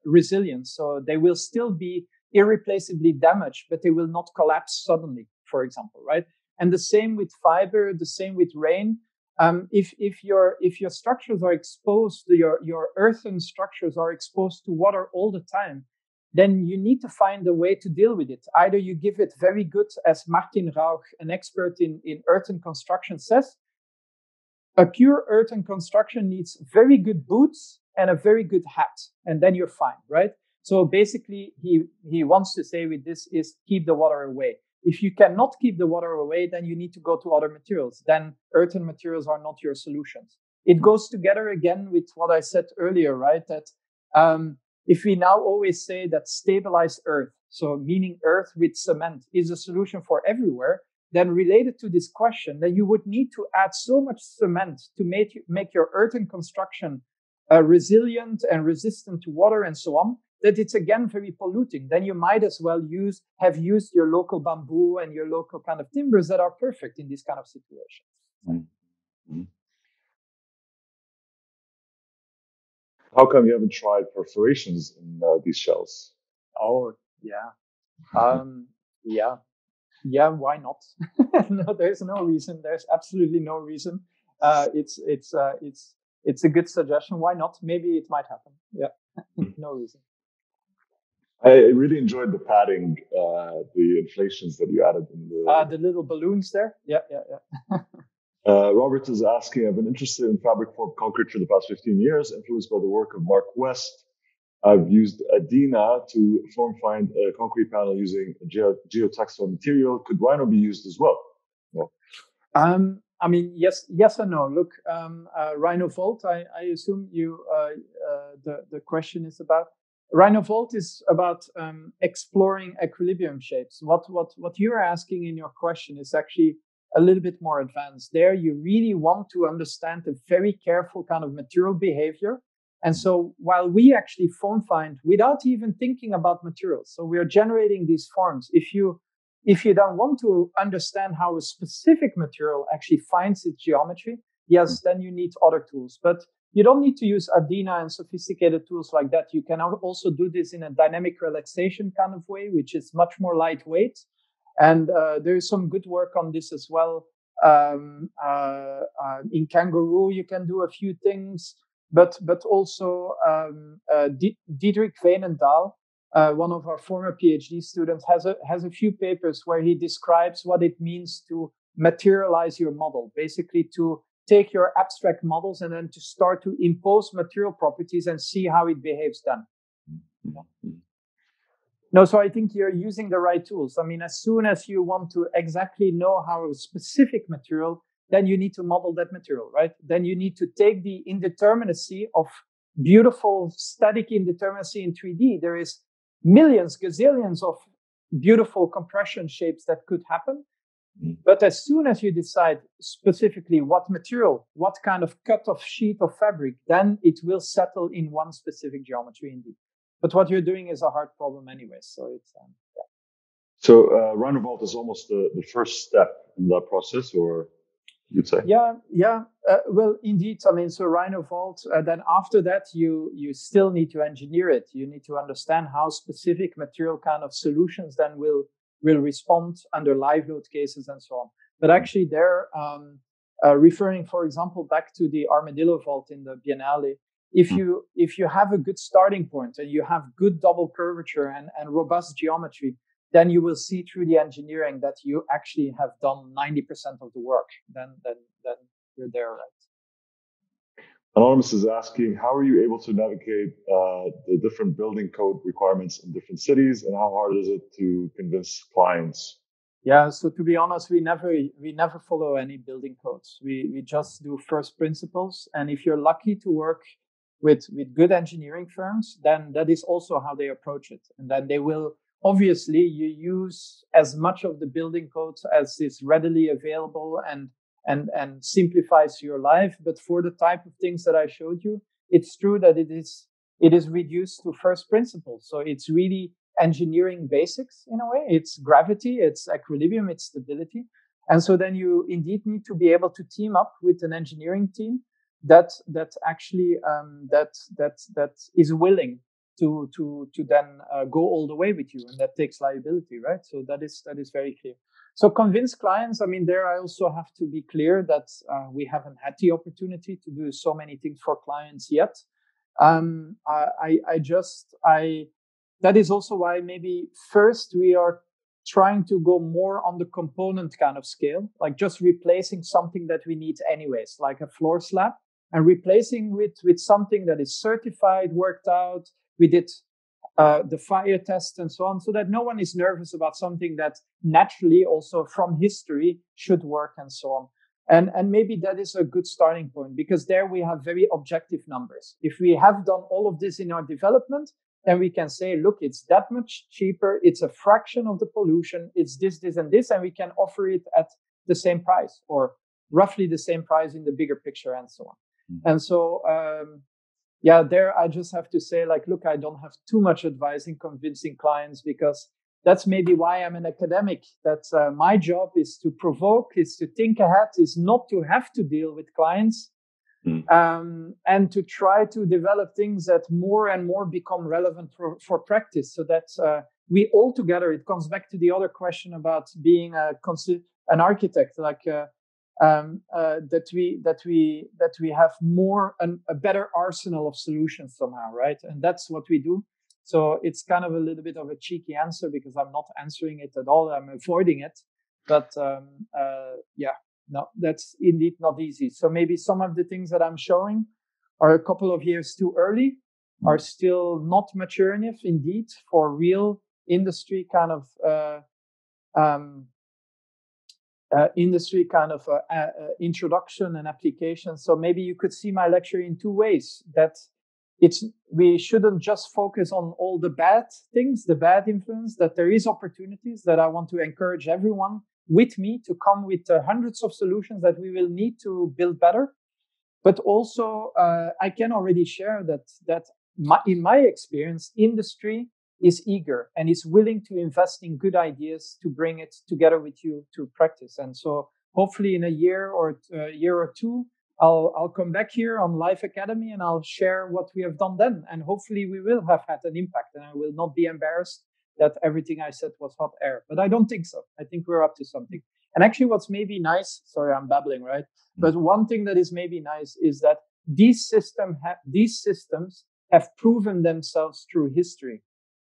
resilience. So they will still be irreplaceably damaged, but they will not collapse suddenly, for example, right? And the same with fiber, the same with rain. Um, if if your if your structures are exposed, your your earthen structures are exposed to water all the time, then you need to find a way to deal with it. Either you give it very good, as Martin Rauch, an expert in, in earthen construction, says, a pure earthen construction needs very good boots and a very good hat, and then you're fine, right? So basically, he, he wants to say with this is keep the water away. If you cannot keep the water away, then you need to go to other materials. Then earthen materials are not your solutions. It goes together again with what I said earlier, right? That um, if we now always say that stabilized earth, so meaning earth with cement is a solution for everywhere, then related to this question, then you would need to add so much cement to make, make your earthen construction uh, resilient and resistant to water and so on, that it's again very polluting. Then you might as well use, have used your local bamboo and your local kind of timbers that are perfect in this kind of situation. Mm-hmm. How come you haven't tried perforations in uh, these shells? Oh, yeah. Um, yeah. Yeah, why not? no, there's no reason. There's absolutely no reason. Uh, it's, it's, uh, it's, it's a good suggestion. Why not? Maybe it might happen. Yeah. no reason. I really enjoyed the padding, uh, the inflations that you added in the. Uh, the little balloons there. Yeah, yeah, yeah. uh, Robert is asking, I've been interested in fabric formed concrete for the past 15 years, influenced by the work of Mark West. I've used Adina to form find a concrete panel using geo- geotextile material. Could Rhino be used as well? Um, I mean, yes, yes and no. Look, um, uh, Rhino Vault. I, I assume you uh, uh, the the question is about RhinoVault is about um, exploring equilibrium shapes. What what what you're asking in your question is actually a little bit more advanced. There, you really want to understand a very careful kind of material behavior. And so, while we actually form find without even thinking about materials, so we are generating these forms. If you if you don't want to understand how a specific material actually finds its geometry, yes, then you need other tools. But you don't need to use Adina and sophisticated tools like that. You can also do this in a dynamic relaxation kind of way, which is much more lightweight. And uh, there is some good work on this as well. Um, uh, uh, in Kangaroo, you can do a few things, but but also um, uh, D- Diederik Veenendaal, uh, one of our former PhD students, has a has a few papers where he describes what it means to materialize your model, basically to take your abstract models and then to start to impose material properties and see how it behaves then. Mm-hmm. No, so I think you're using the right tools. I mean, as soon as you want to exactly know how a specific material, then you need to model that material, right? Then you need to take the indeterminacy of beautiful static indeterminacy in 3D. There is millions, gazillions of beautiful compression shapes that could happen. Mm. But as soon as you decide specifically what material, what kind of cut of sheet of fabric, then it will settle in one specific geometry indeed. But what you're doing is a hard problem anyway. So it's, um, yeah. So uh, RhinoVault is almost the, the first step in that process, or you'd say? Yeah, yeah. Uh, well, indeed. I mean, so RhinoVault. Uh, then after that, you you still need to engineer it. You need to understand how specific material kind of solutions then will will respond under live load cases and so on. But actually, they're um, uh, referring, for example, back to the armadillo vault in the Biennale. If hmm. you if you have a good starting point and you have good double curvature and, and robust geometry, then you will see through the engineering that you actually have done 90% of the work. Then then then you're there, right? Anonymous is asking, how are you able to navigate uh, the different building code requirements in different cities, and how hard is it to convince clients? Yeah, so to be honest, we never we never follow any building codes. We we just do first principles, and if you're lucky to work with with good engineering firms, then that is also how they approach it, and then they will obviously you use as much of the building codes as is readily available and and and simplifies your life. But for the type of things that i showed you it's true that it is it is reduced to first principles. So it's really engineering basics in a way. It's gravity it's equilibrium it's stability. And so then you indeed need to be able to team up with an engineering team that that actually um, that that that is willing to to to then uh, go all the way with you and that takes liability right so that is that is very clear so convince clients. I mean, there I also have to be clear that uh, we haven't had the opportunity to do so many things for clients yet. Um, I, I just I that is also why maybe first we are trying to go more on the component kind of scale, like just replacing something that we need anyways, like a floor slab, and replacing with with something that is certified, worked out. We did uh, the fire test and so on, so that no one is nervous about something that naturally also from history should work and so on. And, and maybe that is a good starting point because there we have very objective numbers. If we have done all of this in our development, then we can say, look, it's that much cheaper. It's a fraction of the pollution. It's this, this, and this. And we can offer it at the same price or roughly the same price in the bigger picture and so on. Mm-hmm. And so, um, yeah, there I just have to say, like, look, I don't have too much advice in convincing clients because that's maybe why I'm an academic. That uh, my job is to provoke, is to think ahead, is not to have to deal with clients. Mm. Um, and to try to develop things that more and more become relevant for, for practice so that uh, we all together it comes back to the other question about being a an architect like uh, um, uh, that we that we that we have more an, a better arsenal of solutions somehow right? And that's what we do. So it's kind of a little bit of a cheeky answer because i'm not answering it at all. I'm avoiding it. But um, uh, yeah no that's indeed not easy. So maybe some of the things that i'm showing are a couple of years too early are mm. still not mature enough indeed for real industry kind of uh, um, uh, industry kind of uh, uh, introduction and application. So maybe you could see my lecture in two ways. That it's we shouldn't just focus on all the bad things, the bad influence. That there is opportunities. That I want to encourage everyone with me to come with uh, hundreds of solutions that we will need to build better. But also, uh, I can already share that that my, in my experience, industry is eager and is willing to invest in good ideas to bring it together with you to practice. And so hopefully in a year or a uh, year or two, I'll, I'll come back here on Live Academy and I'll share what we have done then. And hopefully we will have had an impact and I will not be embarrassed that everything I said was hot air. But I don't think so. I think we're up to something. And actually what's maybe nice, sorry, I'm babbling, right? Mm. But one thing that is maybe nice is that these system ha- these systems have proven themselves through history.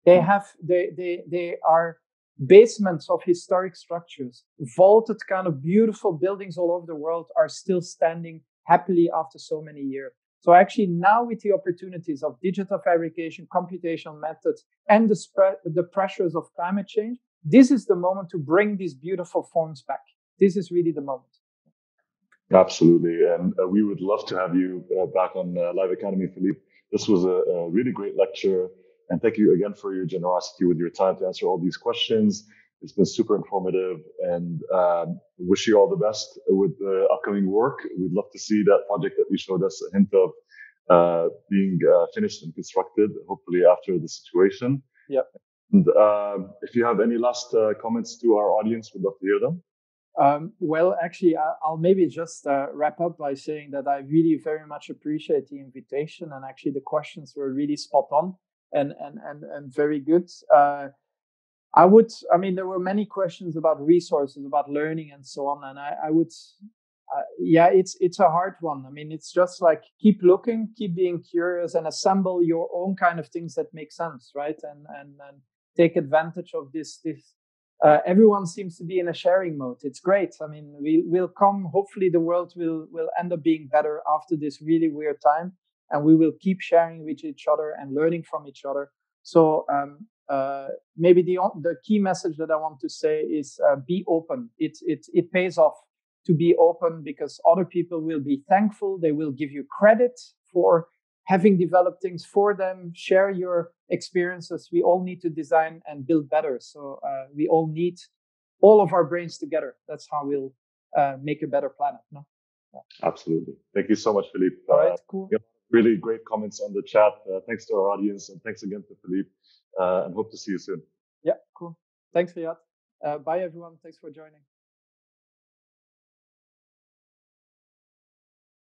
They hmm. have they they they are basements of historic structures, vaulted kind of beautiful buildings all over the world are still standing happily after so many years. So actually now with the opportunities of digital fabrication, computational methods, and the spread, the pressures of climate change, this is the moment to bring these beautiful forms back. This is really the moment. Absolutely. And uh, we would love to have you uh, back on uh, Live Academy, Philippe. This was a, a really great lecture. And thank you again for your generosity with your time to answer all these questions. It's been super informative and um, wish you all the best with the upcoming work. We'd love to see that project that you showed us a hint of uh, being uh, finished and constructed, hopefully after the situation. Yeah. And um, if you have any last uh, comments to our audience, we'd love to hear them. Um, well, actually, I'll maybe just uh, wrap up by saying that I really very much appreciate the invitation, and actually the questions were really spot on and and and and very good. Uh, I would, I mean, there were many questions about resources, about learning, and so on. And I, I would, uh, yeah, it's it's a hard one. I mean, it's just like keep looking, keep being curious, and assemble your own kind of things that make sense, right? And and and take advantage of this this. Uh, everyone seems to be in a sharing mode. It's great. I mean, we will come. Hopefully, the world will will end up being better after this really weird time and we will keep sharing with each other and learning from each other. So um, uh, maybe the the key message that I want to say is uh, be open. It it it pays off to be open because other people will be thankful. They will give you credit for having developed things for them. Share your experiences. We all need to design and build better. So uh, we all need all of our brains together. That's how we'll uh, make a better planet. No. Yeah. Absolutely. Thank you so much, Philippe. All right, uh, cool really great comments on the chat. Uh, thanks to our audience and thanks again to Philippe uh, and hope to see you soon. Yeah, cool. Thanks, Riyad. Uh, bye, everyone. Thanks for joining.